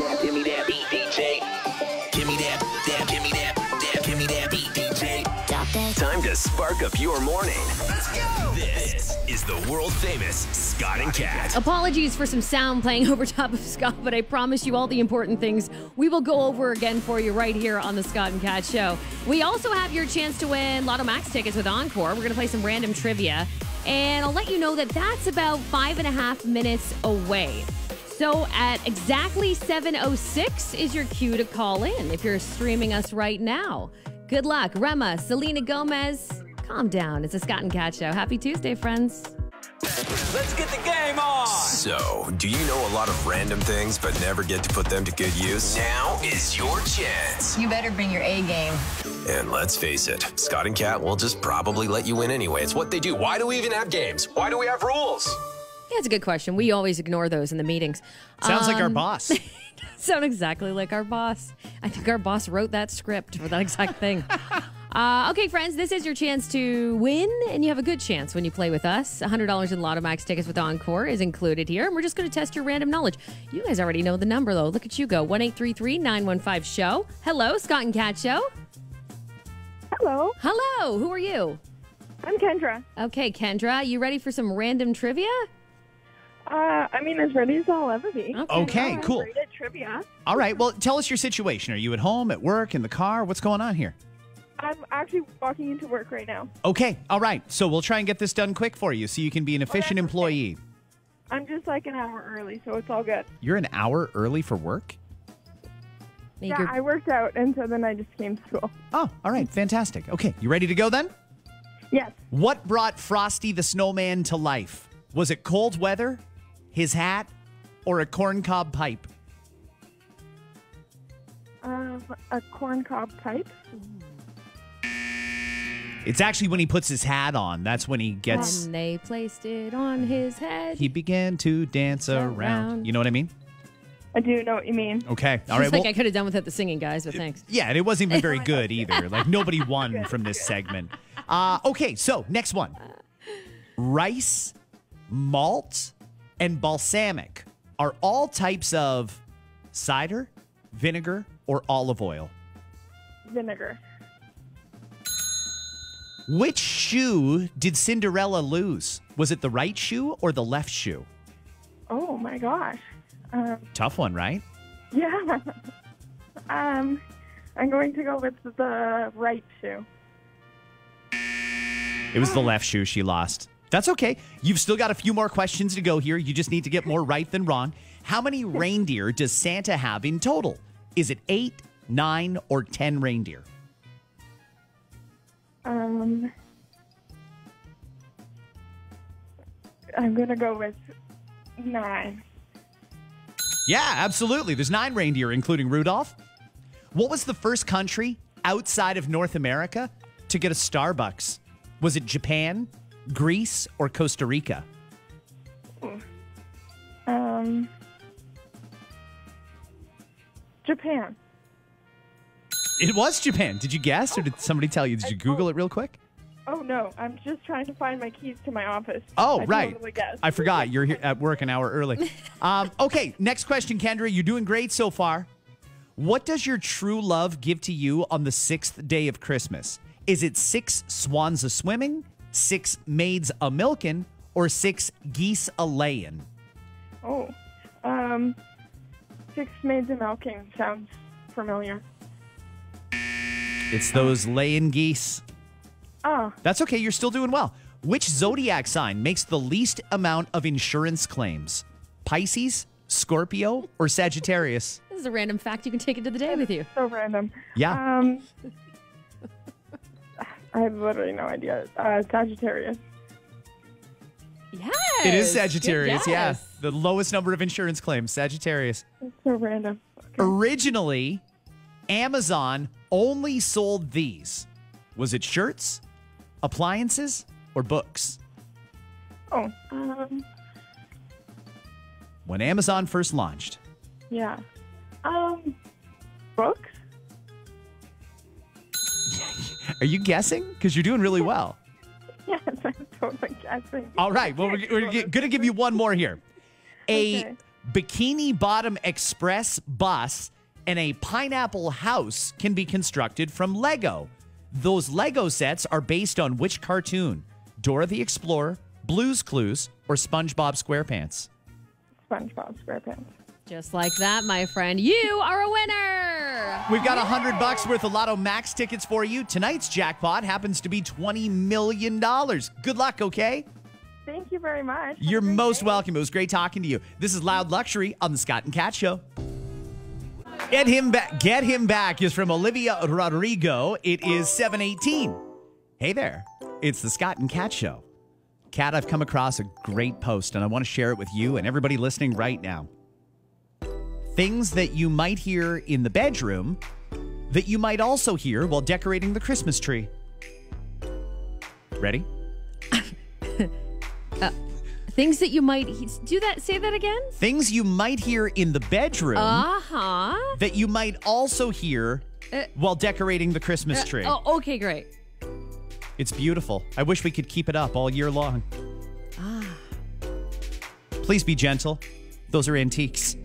To spark up your morning. Let's go. This is the world famous Scott and Kat. Apologies for some sound playing over top of Scott, but I promise you all the important things we will go over again for you right here on the Scott and Kat Show. We also have your chance to win Lotto Max tickets with Encore. We're going to play some random trivia, and I'll let you know that that's about five and a half minutes away. So at exactly 7:06 is your cue to call in if you're streaming us right now. Good luck, Rema, Selena Gomez. Calm down. It's a Scott and Kat Show. Happy Tuesday, friends. Let's get the game on. So, do you know a lot of random things but never get to put them to good use? Now is your chance. You better bring your A game. And let's face it, Scott and Kat will just probably let you win anyway. It's what they do. Why do we even have games? Why do we have rules? Yeah, it's a good question. We always ignore those in the meetings. Sounds like our Um, boss. Sound exactly like our boss. I think our boss wrote that script for that exact thing. Uh, okay, friends, this is your chance to win, and you have a good chance when you play with us. $100 in Lotto Max tickets with Encore is included here, and we're just going to test your random knowledge. You guys already know the number, though. Look at you go 1 915 Show. Hello, Scott and Kat Show. Hello, Hello, who are you? I'm Kendra. Okay, Kendra, you ready for some random trivia? Uh, I mean, as ready as I'll ever be. Okay, I'm cool. great at trivia. All right. Well, tell us your situation. Are you at home, at work, in the car? What's going on here? I'm actually walking into work right now. Okay. All right. So we'll try and get this done quick for you so you can be an efficient okay. employee. I'm just like an hour early, so it's all good. You're an hour early for work? Make yeah, your- I worked out, and so then I just came to school. Oh, all right. Fantastic. Okay. You ready to go then? Yes. What brought Frosty the Snowman to life? Was it cold weather, his hat, or a corncob pipe? Um, a corn cob pipe. It's actually when he puts his hat on. That's when he gets. When they placed it on his head. He began to dance around. Around. You know what I mean? I do know what you mean. Okay. All right. I right. think well- I could have done without the singing, guys, but thanks. Yeah, and it wasn't even very good either. Like nobody won from this segment. Uh, okay, so next one: rice, malt, and balsamic are all types of cider, vinegar, or olive oil. Vinegar. Which shoe did Cinderella lose? Was it the right shoe or the left shoe? Oh my gosh. Um, Tough one, right? yeah. um, I'm going to go with the right shoe. It was the left shoe she lost. That's okay. You've still got a few more questions to go here. You just need to get more right than wrong. How many reindeer does Santa have in total? Is it eight, nine, or 10 reindeer? Um, I'm gonna go with nine. Yeah, absolutely. There's nine reindeer, including Rudolph. What was the first country outside of North America to get a Starbucks? Was it Japan, Greece, or Costa Rica? Um, Japan. It was Japan. Did you guess, or did somebody tell you? Did you Google it real quick? Oh no, I'm just trying to find my keys to my office. Oh, I right. Totally. I forgot. You're here at work an hour early. Um, okay, next question, Kendra. You're doing great so far. What does your true love give to you on the sixth day of Christmas? Is it six swans a swimming, six maids a milking, or six geese a laying? Oh, um, six maids a milking sounds familiar. It's those laying geese. Ah, That's okay. You're still doing well. Which zodiac sign makes the least amount of insurance claims? Pisces, Scorpio, or Sagittarius? This is a random fact you can take into the day with you. so random. Yeah. Um, I have literally no idea. Uh, Sagittarius. Yes. It is good Sagittarius, yeah. The lowest number of insurance claims, Sagittarius. That's so random. Originally, Amazon only sold these. Was it shirts, appliances, or books? Oh, um, When Amazon first launched, yeah. Um, books. Are you guessing? Because you're doing really well. Yes, I'm totally guessing. All right, well, we're, we're going to give you one more here. A Okay. Bikini Bottom Express bus and a pineapple house can be constructed from Lego. Those Lego sets are based on which cartoon? Dora the Explorer, Blues Clues, or SpongeBob SquarePants? SpongeBob SquarePants. Just like that, my friend. You are a winner. We've got a hundred bucks worth of Lotto Max tickets for you. Tonight's jackpot happens to be twenty million dollars. Good luck, okay? Thank you very much. Have You're most day. welcome. It was great talking to you. This is Loud Luxury on the Scott and Kat Show. Get him back. Get him back is from Olivia Rodrigo. It is 718. Hey there. It's the Scott and Kat Show. Kat, I've come across a great post and I want to share it with you and everybody listening right now. Things that you might hear in the bedroom that you might also hear while decorating the Christmas tree. Ready? Things that you might he- do that. Say that again. Things you might hear in the bedroom Uh huh. that you might also hear Uh, while decorating the Christmas tree. Oh, okay, great. It's beautiful. I wish we could keep it up all year long. Ah. Please be gentle. Those are antiques.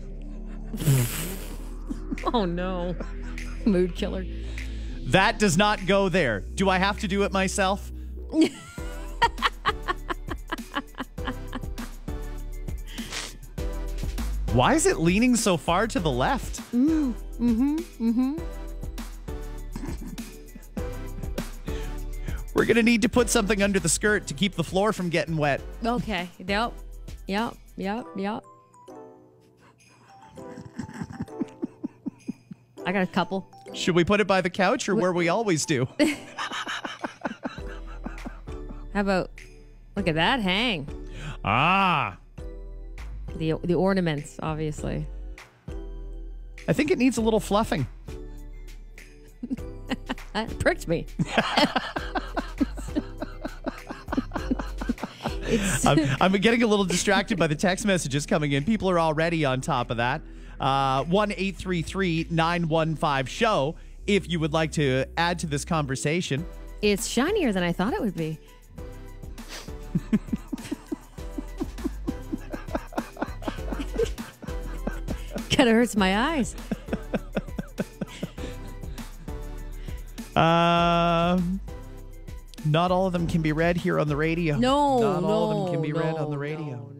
Oh no. Mood killer. That does not go there. Do I have to do it myself? Why is it leaning so far to the left? Mm, mm-hmm, mm-hmm. We're gonna need to put something under the skirt to keep the floor from getting wet. Okay. Yep. Yep. Yep. Yep. I got a couple. Should we put it by the couch or where we always do? How about look at that hang? ah. The the ornaments, obviously. I think it needs a little fluffing. That pricked me. I'm, I'm getting a little distracted by the text messages coming in. People are already on top of that. Uh, 1 915 show if you would like to add to this conversation. it's shinier than I thought it would be. Kind of hurts my eyes. Um, not all of them can be read here on the radio. No, not all of them can be read on the radio. no, No,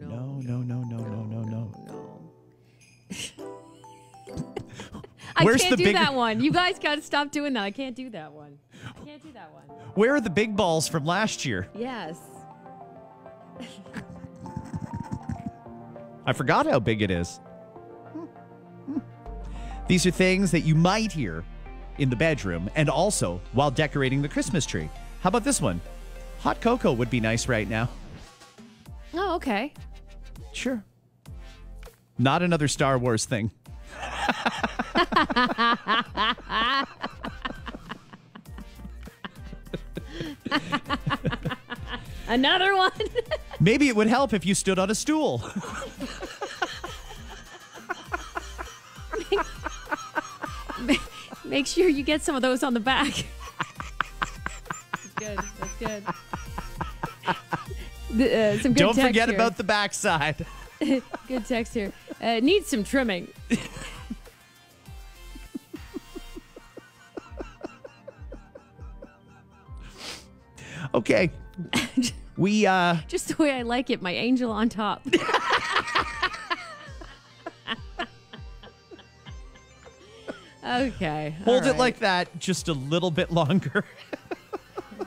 I Where's can't the do big- that one. You guys got to stop doing that. I can't do that one. I can't do that one. Where are the big balls from last year? Yes. I forgot how big it is. These are things that you might hear in the bedroom and also while decorating the Christmas tree. How about this one? Hot cocoa would be nice right now. Oh, okay. Sure. Not another Star Wars thing. Another one. Maybe it would help if you stood on a stool. Make sure you get some of those on the back. That's good. That's good. The, uh, some good Don't text forget here. about the backside. good text here. Uh, needs some trimming. Okay. We uh Just the way I like it. My angel on top. okay. hold it like that just a little bit longer.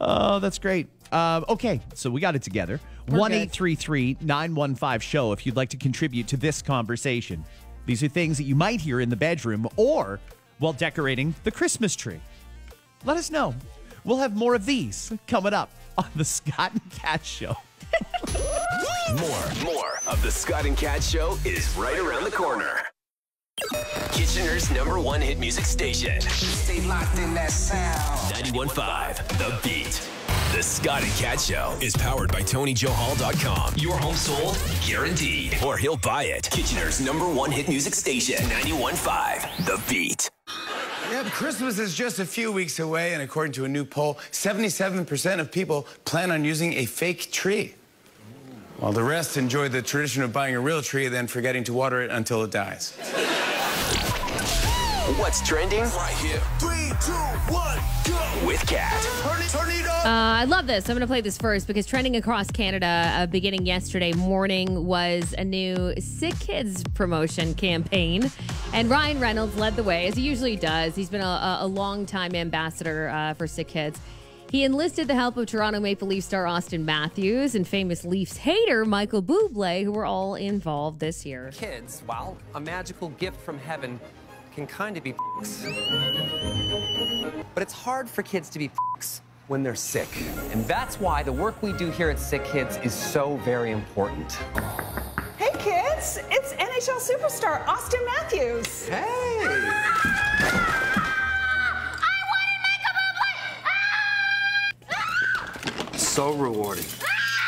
oh, that's great. Um, okay, so we got it together. We're One good. eight three three nine one five show if you'd like to contribute to this conversation. These are things that you might hear in the bedroom or while decorating the Christmas tree. Let us know. We'll have more of these coming up on the Scott and Kat Show. More, more of the Scott and Kat Show is right around the corner. Kitchener's number one hit music station. Stay locked in that sound. 91.5 The Beat. The Scott and Kat Show is powered by TonyJohal.com. Your home sold, guaranteed. Or he'll buy it. Kitchener's number one hit music station. 91.5 The Beat. Yep, Christmas is just a few weeks away, and according to a new poll, 77% of people plan on using a fake tree. While the rest enjoy the tradition of buying a real tree then forgetting to water it until it dies. What's trending? Right here. Three, two, one, go. With Kat. Turn it, turn it up. Uh, I love this. I'm going to play this first because trending across Canada uh, beginning yesterday morning was a new Sick Kids promotion campaign. And Ryan Reynolds led the way, as he usually does. He's been a, a, a long time ambassador uh, for Sick Kids. He enlisted the help of Toronto Maple Leaf star Auston Matthews and famous Leafs hater Michael Bublé, who were all involved this year. kids, well, a magical gift from heaven can kind of be But it's hard for kids to be when they're sick. And that's why the work we do here at Sick Kids is so very important. Hey kids, it's NHL superstar Auston Matthews. Hey! So rewarding.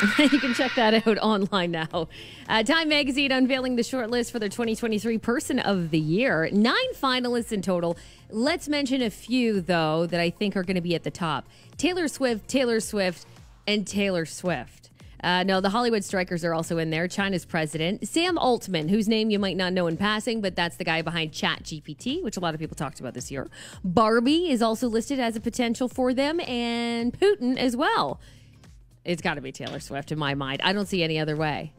you can check that out online now. Uh, Time Magazine unveiling the shortlist for their 2023 Person of the Year. Nine finalists in total. Let's mention a few, though, that I think are going to be at the top Taylor Swift, Taylor Swift, and Taylor Swift. Uh, no, the Hollywood Strikers are also in there. China's president, Sam Altman, whose name you might not know in passing, but that's the guy behind ChatGPT, which a lot of people talked about this year. Barbie is also listed as a potential for them, and Putin as well. It's got to be Taylor Swift in my mind. I don't see any other way.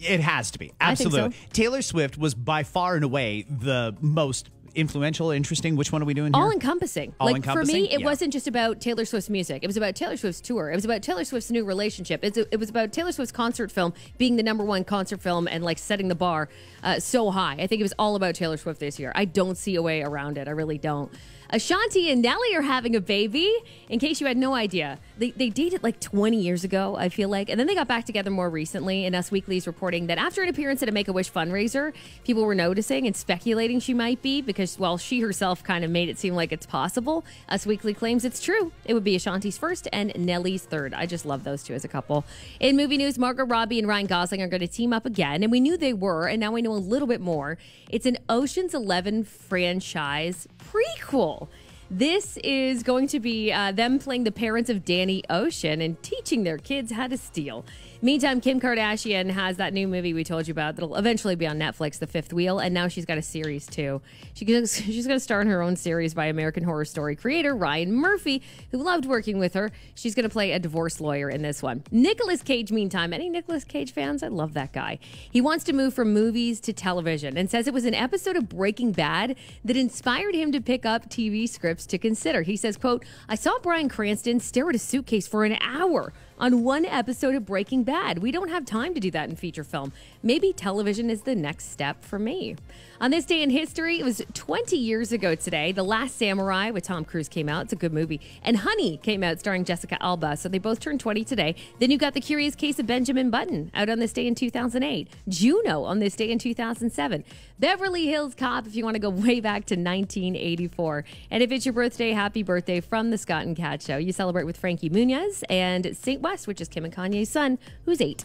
It has to be. Think so. Absolutely. Taylor Swift was by far and away the most influential, interesting. Which one are we doing here? All encompassing. All like for me, it Yeah. wasn't just about Taylor Swift's music. It was about Taylor Swift's tour. It was about Taylor Swift's new relationship. It's, it was about Taylor Swift's concert film being the number one concert film and like setting the bar uh, so high. I think it was all about Taylor Swift this year. I don't see a way around it. I really don't. Ashanti and Nelly are having a baby. In case you had no idea, they, they dated like 20 years ago, I feel like. And then they got back together more recently. And Us Weekly is reporting that after an appearance at a Make a Wish fundraiser, people were noticing and speculating she might be because, well, she herself kind of made it seem like it's possible. Us Weekly claims it's true. It would be Ashanti's first and Nelly's third. I just love those two as a couple. In movie news, Margot Robbie and Ryan Gosling are going to team up again. And we knew they were, and now we know a little bit more. It's an Ocean's 11 franchise prequel. This is going to be uh, them playing the parents of Danny Ocean and teaching their kids how to steal. Meantime, Kim Kardashian has that new movie we told you about that'll eventually be on Netflix, The Fifth Wheel, and now she's got a series too. She she's going to star in her own series by American Horror Story creator Ryan Murphy, who loved working with her. She's going to play a divorce lawyer in this one. Nicolas Cage, meantime, any Nicolas Cage fans? I love that guy. He wants to move from movies to television and says it was an episode of Breaking Bad that inspired him to pick up TV scripts to consider. He says, quote, I saw Bryan Cranston stare at a suitcase for an hour on one episode of Breaking Bad. We don't have time to do that in feature film. Maybe television is the next step for me. On this day in history, it was 20 years ago today. The Last Samurai with Tom Cruise came out. It's a good movie. And Honey came out starring Jessica Alba. So they both turned 20 today. Then you got The Curious Case of Benjamin Button out on this day in 2008. Juno on this day in 2007. Beverly Hills Cop if you want to go way back to 1984. And if it's your birthday, happy birthday from the Scott and Kat Show. You celebrate with Frankie Muniz and Saint West, which is Kim and Kanye's son, who's eight.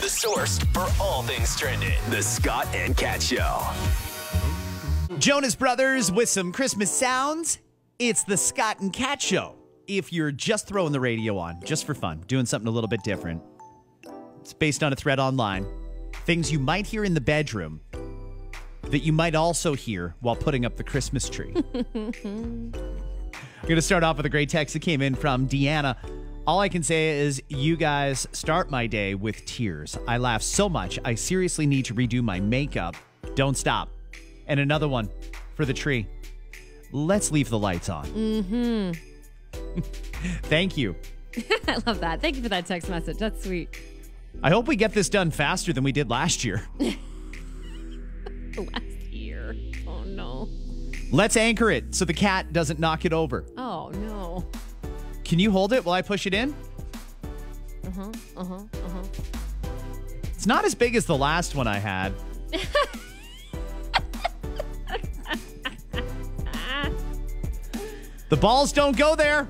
The source for all things trending. The Scott and Kat Show. Jonas Brothers with some Christmas sounds. It's the Scott and Kat Show. If you're just throwing the radio on, just for fun, doing something a little bit different, it's based on a thread online. Things you might hear in the bedroom that you might also hear while putting up the Christmas tree. I'm going to start off with a great text that came in from Deanna. All I can say is, you guys start my day with tears. I laugh so much, I seriously need to redo my makeup. Don't stop. And another one for the tree. Let's leave the lights on. Mm-hmm. Thank you. I love that. Thank you for that text message. That's sweet. I hope we get this done faster than we did last year. Last year. Oh no. Let's anchor it so the cat doesn't knock it over. Oh no. Can you hold it while I push it in? Uh huh. Uh huh. Uh huh. It's not as big as the last one I had. the balls don't go there.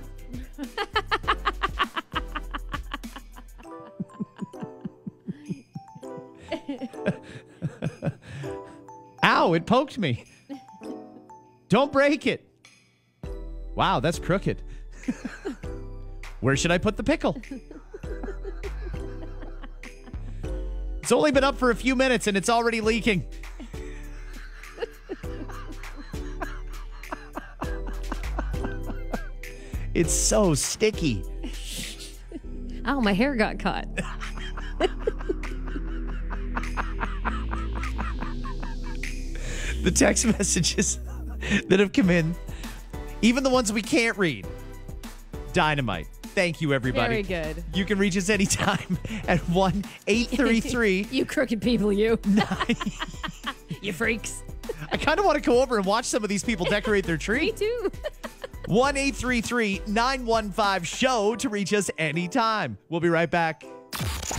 Ow, it poked me. Don't break it. Wow, that's crooked. Where should I put the pickle? It's only been up for a few minutes and it's already leaking. it's so sticky. Ow, my hair got caught. The text messages that have come in, even the ones we can't read, dynamite. Thank you, everybody. Very good. You can reach us anytime at 1 833. you crooked people, you. you freaks. I kind of want to go over and watch some of these people decorate their tree. Me too. 1 833 915 show to reach us anytime. We'll be right back.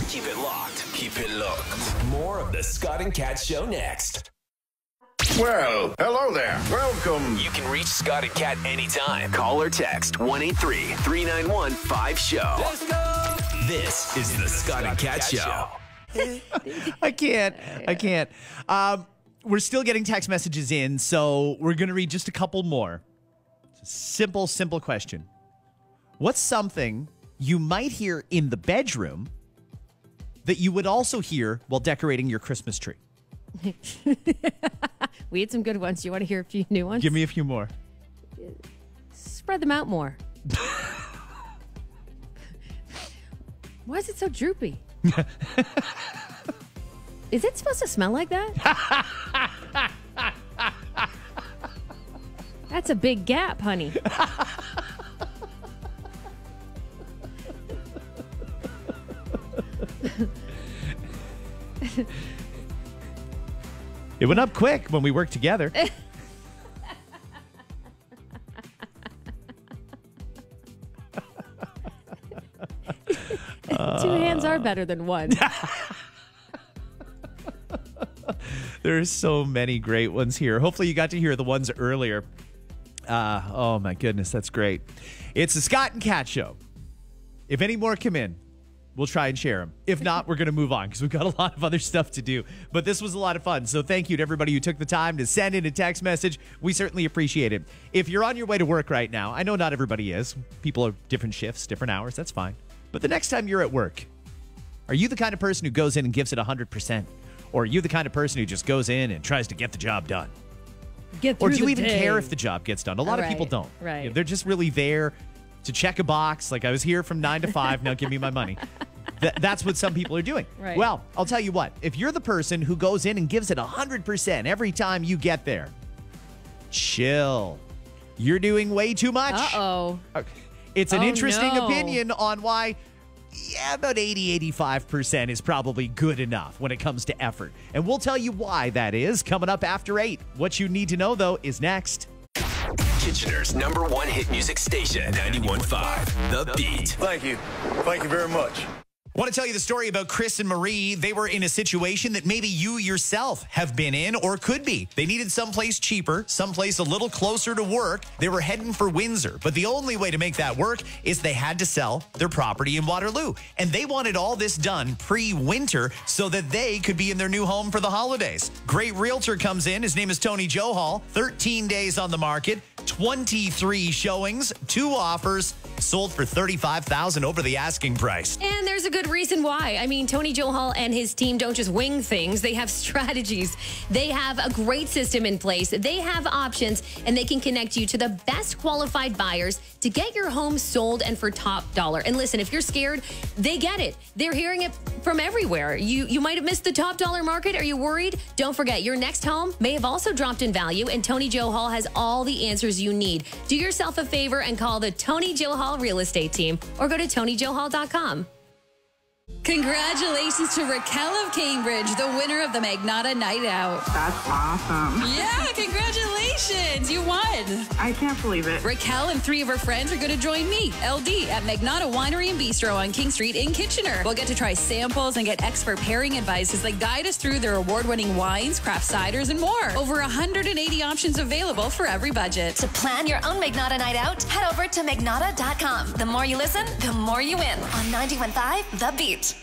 Keep it locked. Keep it locked. More of the Scott and Kat Show next. Well, hello there. Welcome. You can reach Scott and Kat anytime. Call or text 183 391 5SHOW. Let's go. This is the Scott and Kat Show. I can't. I can't. Um, we're still getting text messages in, so we're going to read just a couple more. It's a simple, simple question. What's something you might hear in the bedroom that you would also hear while decorating your Christmas tree? We had some good ones. Do you want to hear a few new ones? Give me a few more. Spread them out more. Why is it so droopy? is it supposed to smell like that? That's a big gap, honey. It went up quick when we worked together. Two hands are better than one. there are so many great ones here. Hopefully, you got to hear the ones earlier. Uh, oh, my goodness. That's great. It's the Scott and Kat Show. If any more come in, we'll try and share them. If not, we're going to move on because we've got a lot of other stuff to do. But this was a lot of fun. So thank you to everybody who took the time to send in a text message. We certainly appreciate it. If you're on your way to work right now, I know not everybody is. People are different shifts, different hours. That's fine. But the next time you're at work, are you the kind of person who goes in and gives it 100%? Or are you the kind of person who just goes in and tries to get the job done? Get through Or do you even day. care if the job gets done? A lot of people don't. right. You know, they're just really there to check a box. Like I was here from nine to five. now give me my money. Th- that's what some people are doing. Right. Well, I'll tell you what. If you're the person who goes in and gives it 100% every time you get there, chill. You're doing way too much. Uh-oh. It's an Oh, interesting no. opinion on why, yeah, about 80, 85% is probably good enough when it comes to effort. And we'll tell you why that is coming up after 8. What you need to know, though, is next. Kitchener's number one hit music station, 91.5 The Beat. Thank you. Thank you very much. Want to tell you the story about Chris and Marie. They were in a situation that maybe you yourself have been in or could be. They needed someplace cheaper, someplace a little closer to work. They were heading for Windsor, but the only way to make that work is they had to sell their property in Waterloo. And they wanted all this done pre winter so that they could be in their new home for the holidays. Great realtor comes in. His name is Tony Johal. 13 days on the market, 23 showings, two offers, sold for 35000 over the asking price. And there's a reason why. I mean, Tony Johal and his team don't just wing things, they have strategies. They have a great system in place. They have options, and they can connect you to the best qualified buyers to get your home sold and for top dollar. And listen, if you're scared, they get it. They're hearing it from everywhere. You you might have missed the top dollar market. Are you worried? Don't forget, your next home may have also dropped in value, and Tony Johal has all the answers you need. Do yourself a favor and call the Tony Johal Real Estate Team or go to TonyJohal.com. Congratulations to Raquel of Cambridge, the winner of the Magnotta Night Out. That's awesome. Yeah, congratulations! You won. I can't believe it. Raquel and three of her friends are going to join me, LD, at Magnotta Winery and Bistro on King Street in Kitchener. We'll get to try samples and get expert pairing advice as they guide us through their award winning wines, craft ciders, and more. Over 180 options available for every budget. To plan your own Magnotta night out, head over to magnotta.com. The more you listen, the more you win on 91.5 The Beat it.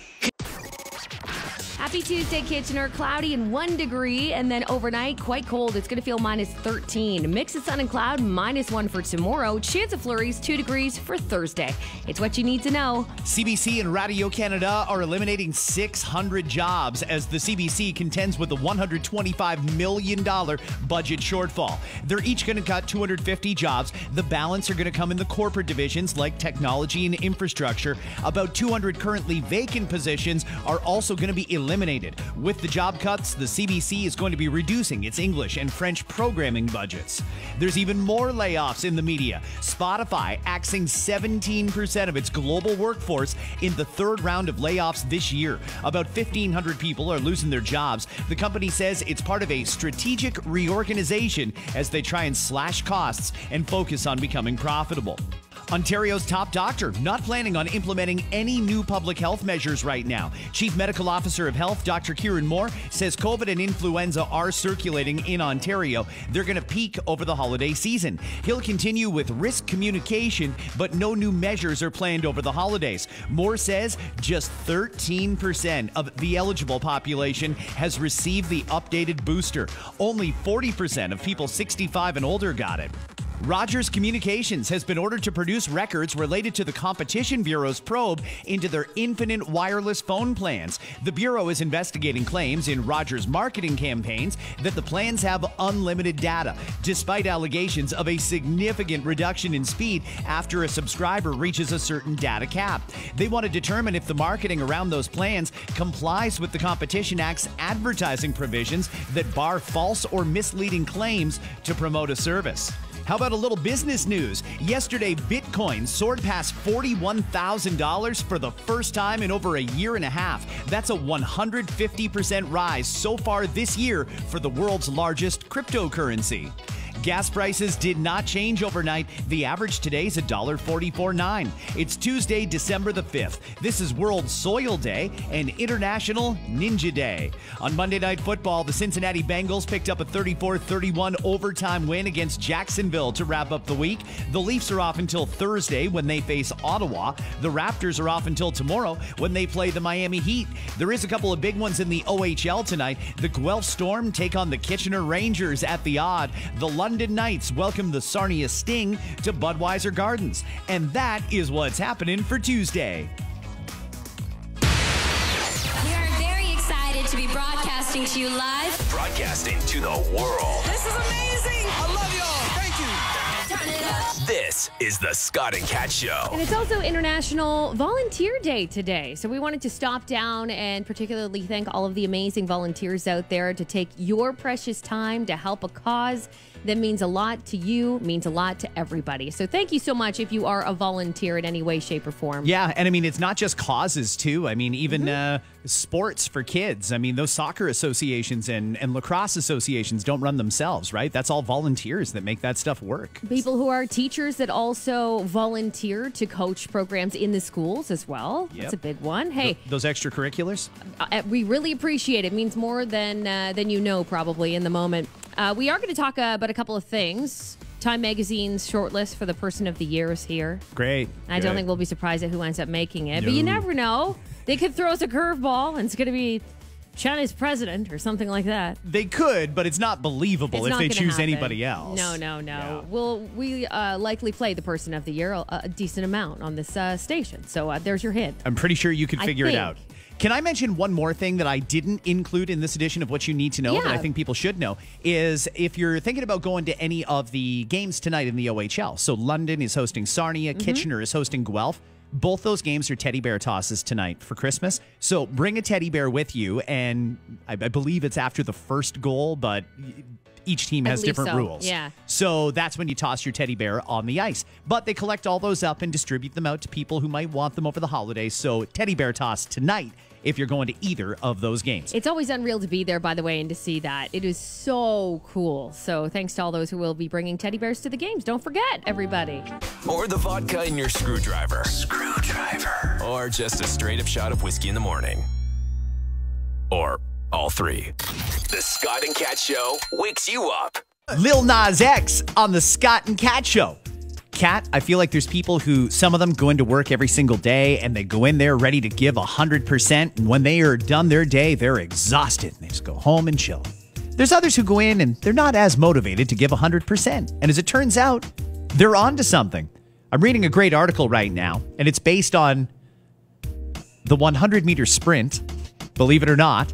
Happy Tuesday, Kitchener. Cloudy and one degree, and then overnight, quite cold. It's going to feel minus 13. Mix of sun and cloud, minus one for tomorrow. Chance of flurries, two degrees for Thursday. It's what you need to know. CBC and Radio Canada are eliminating 600 jobs as the CBC contends with a $125 million budget shortfall. They're each going to cut 250 jobs. The balance are going to come in the corporate divisions like technology and infrastructure. About 200 currently vacant positions are also going to be eliminated. With the job cuts, the CBC is going to be reducing its English and French programming budgets. There's even more layoffs in the media. Spotify axing 17% of its global workforce in the third round of layoffs this year. About 1,500 people are losing their jobs. The company says it's part of a strategic reorganization as they try and slash costs and focus on becoming profitable. Ontario's top doctor not planning on implementing any new public health measures right now. Chief Medical Officer of Health, Dr. Kieran Moore, says COVID and influenza are circulating in Ontario. They're going to peak over the holiday season. He'll continue with risk communication, but no new measures are planned over the holidays. Moore says just 13% of the eligible population has received the updated booster. Only 40% of people 65 and older got it. Rogers Communications has been ordered to produce records related to the Competition Bureau's probe into their infinite wireless phone plans. The Bureau is investigating claims in Rogers marketing campaigns that the plans have unlimited data, despite allegations of a significant reduction in speed after a subscriber reaches a certain data cap. They want to determine if the marketing around those plans complies with the Competition Act's advertising provisions that bar false or misleading claims to promote a service. How about a little business news? Yesterday, Bitcoin soared past $41,000 for the first time in over a year and a half. That's a 150% rise so far this year for the world's largest cryptocurrency. Gas prices did not change overnight. The average today is $1.44.9. It's Tuesday, December the 5th. This is World Soil Day and International Ninja Day. On Monday Night Football, the Cincinnati Bengals picked up a 34 31 overtime win against Jacksonville to wrap up the week. The Leafs are off until Thursday when they face Ottawa. The Raptors are off until tomorrow when they play the Miami Heat. There is a couple of big ones in the OHL tonight. The Guelph Storm take on the Kitchener Rangers at the Aud. The London Knights welcome the Sarnia Sting to Budweiser Gardens. And that is what's happening for Tuesday. We are very excited to be broadcasting to you live. Broadcasting to the world. This is amazing. I love y'all. This is the Scott and Kat Show. And it's also International Volunteer Day today. So we wanted to stop down and particularly thank all of the amazing volunteers out there to take your precious time to help a cause that means a lot to you, means a lot to everybody. So thank you so much if you are a volunteer in any way, shape, or form. Yeah, and I mean it's not just causes too. I mean even uh, sports for kids. I mean those soccer associations and and lacrosse associations don't run themselves, right? That's all volunteers that make that stuff work. People who are teachers that also volunteer to coach programs in the schools as well. Yep. That's a big one. Hey, Th- those extracurriculars. uh, we really appreciate it. it means more than uh, than you know probably in the moment. Uh, we are going to talk uh, about a couple of things. Time Magazine's shortlist for the Person of the Year is here. Great. I don't think we'll be surprised at who ends up making it, but you never know. They could throw us a curveball, and it's going to be China's president or something like that. They could, but it's not believable It's if not they choose happen. anybody else. No, no, no. We'll we uh, likely play the Person of the Year a, a decent amount on this uh, station. So uh, there's your hint. I'm pretty sure you could I figure it out. Can I mention one more thing that I didn't include in this edition of what you need to know that I think people should know is if you're thinking about going to any of the games tonight in the OHL. So London is hosting Sarnia, Mm-hmm. Kitchener is hosting Guelph. Both those games are teddy bear tosses tonight for Christmas. So bring a teddy bear with you, and I, I believe it's after the first goal, but each team has different so, rules. yeah. So that's when you toss your teddy bear on the ice. But they collect all those up and distribute them out to people who might want them over the holidays. So teddy bear toss tonight if you're going to either of those games. It's always unreal to be there, by the way, and to see that. It is so cool. So thanks to all those who will be bringing teddy bears to the games. Don't forget, everybody. Or the vodka in your screwdriver. Screwdriver. Or just a straight up shot of whiskey in the morning. Or all three. The Scott and Kat Show wakes you up. Lil Nas X on the Scott and Kat Show. Kat, I feel like there's people who, some of them go into work every single day and they go in there ready to give 100%. And when they are done their day, they're exhausted and they just go home and chill. There's others who go in and they're not as motivated to give 100%. And as it turns out, they're onto something. I'm reading a great article right now, and it's based on the 100 meter sprint, believe it or not,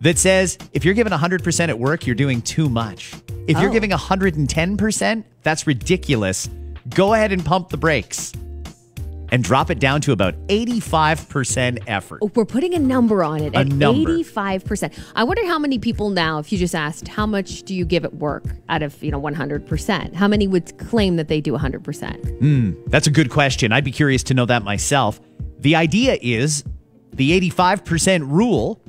that says if you're giving 100% at work, you're doing too much. If you're Oh. giving 110%, that's ridiculous. Go ahead and pump the brakes and drop it down to about 85% effort. Oh, We're putting a number on it A at number. 85%. I wonder how many people now, if you just asked, how much do you give at work out of, you know, 100%? How many would claim that they do 100%? Hmm, that's a good question. I'd be curious to know that myself. The idea is the 85% rule,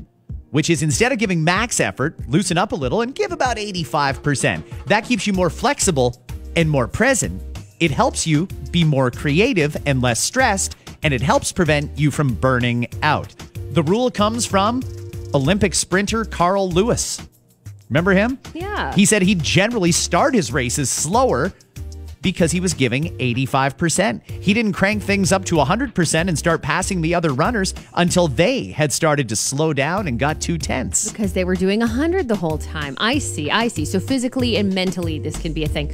which is instead of giving max effort, loosen up a little and give about 85%. That keeps you more flexible and more present. It helps you be more creative and less stressed, and it helps prevent you from burning out. The rule comes from Olympic sprinter Carl Lewis. Remember him? Yeah. He said he'd generally start his races slower because he was giving 85%. He didn't crank things up to 100% and start passing the other runners until they had started to slow down and got too tense. Because they were doing 100 the whole time. I see, I see. So physically and mentally, this can be a thing.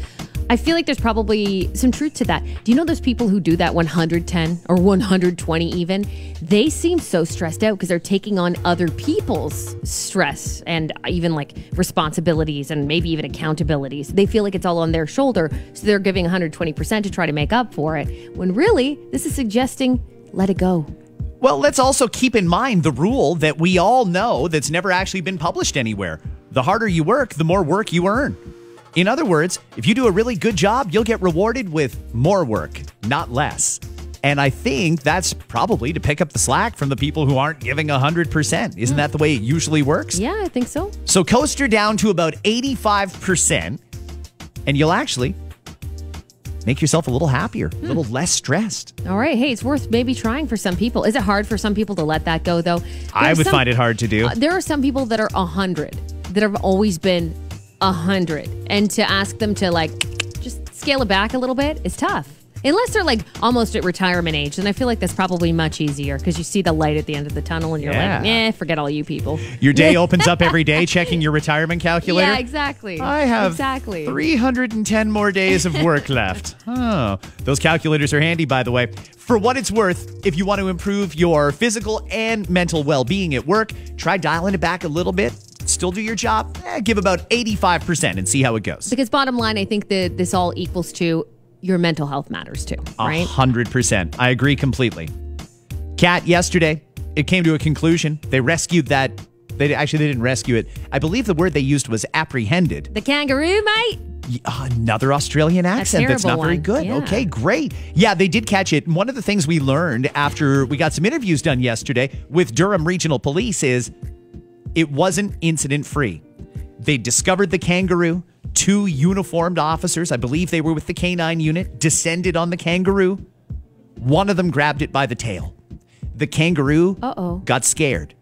I feel like there's probably some truth to that. Do you know those people who do that 110 or 120 even? They seem so stressed out because they're taking on other people's stress and even like responsibilities and maybe even accountabilities. They feel like it's all on their shoulder, so they're giving 120% to try to make up for it. When really, this is suggesting let it go. Well, let's also keep in mind the rule that we all know that's never actually been published anywhere. The harder you work, the more work you earn. In other words, if you do a really good job, you'll get rewarded with more work, not less. And I think that's probably to pick up the slack from the people who aren't giving 100%. Isn't that the way it usually works? Yeah, I think so. So coaster down to about 85%. and you'll actually make yourself a little happier, a little less stressed. All right. Hey, it's worth maybe trying for some people. Is it hard for some people to let that go, though? There I are would some- find it hard to do. Uh, there are some people that are 100 that have always been 100. And to ask them to like just scale it back a little bit is tough. Unless they're like almost at retirement age. then I feel like that's probably much easier because you see the light at the end of the tunnel and you're Yeah. like, eh, forget all you people. Your day opens up every day checking your retirement calculator. Yeah, exactly. I have exactly 310 more days of work left. Oh, those calculators are handy, by the way. For what it's worth, if you want to improve your physical and mental well being at work, try dialing it back a little bit. Still do your job, eh, give about 85% and see how it goes. Because bottom line, I think that this all equals to your mental health matters too, A right? hundred percent. I agree completely. Kat, yesterday, it came to a conclusion. They rescued that. They actually they didn't rescue it. I believe the word they used was apprehended. The kangaroo, mate. Another Australian accent that's not terrible very good. Yeah. Okay, great. Yeah, they did catch it. One of the things we learned after we got some interviews done yesterday with Durham Regional Police is it wasn't incident free. They discovered the kangaroo. Two uniformed officers, I believe they were with the canine unit, descended on the kangaroo. One of them grabbed it by the tail. The kangaroo Uh-oh. got scared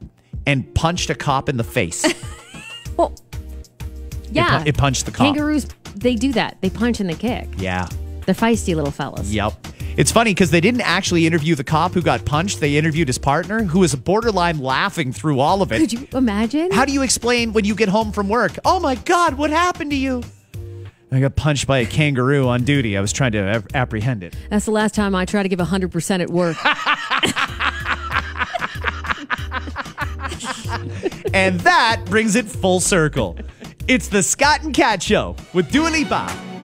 and punched a cop in the face. Well, yeah. it punched the cop. Kangaroos, they do that. They punch and they kick. yeah. They're feisty little fellas. Yep. It's funny because they didn't actually interview the cop who got punched. They interviewed his partner, who was borderline laughing through all of it. Could you imagine? How do you explain when you get home from work? Oh my God, what happened to you? I got punched by a kangaroo on duty. I was trying to ap- apprehend it. That's the last time I try to give 100% at work. And that brings it full circle. It's the Scott and Kat Show with Dua Lipa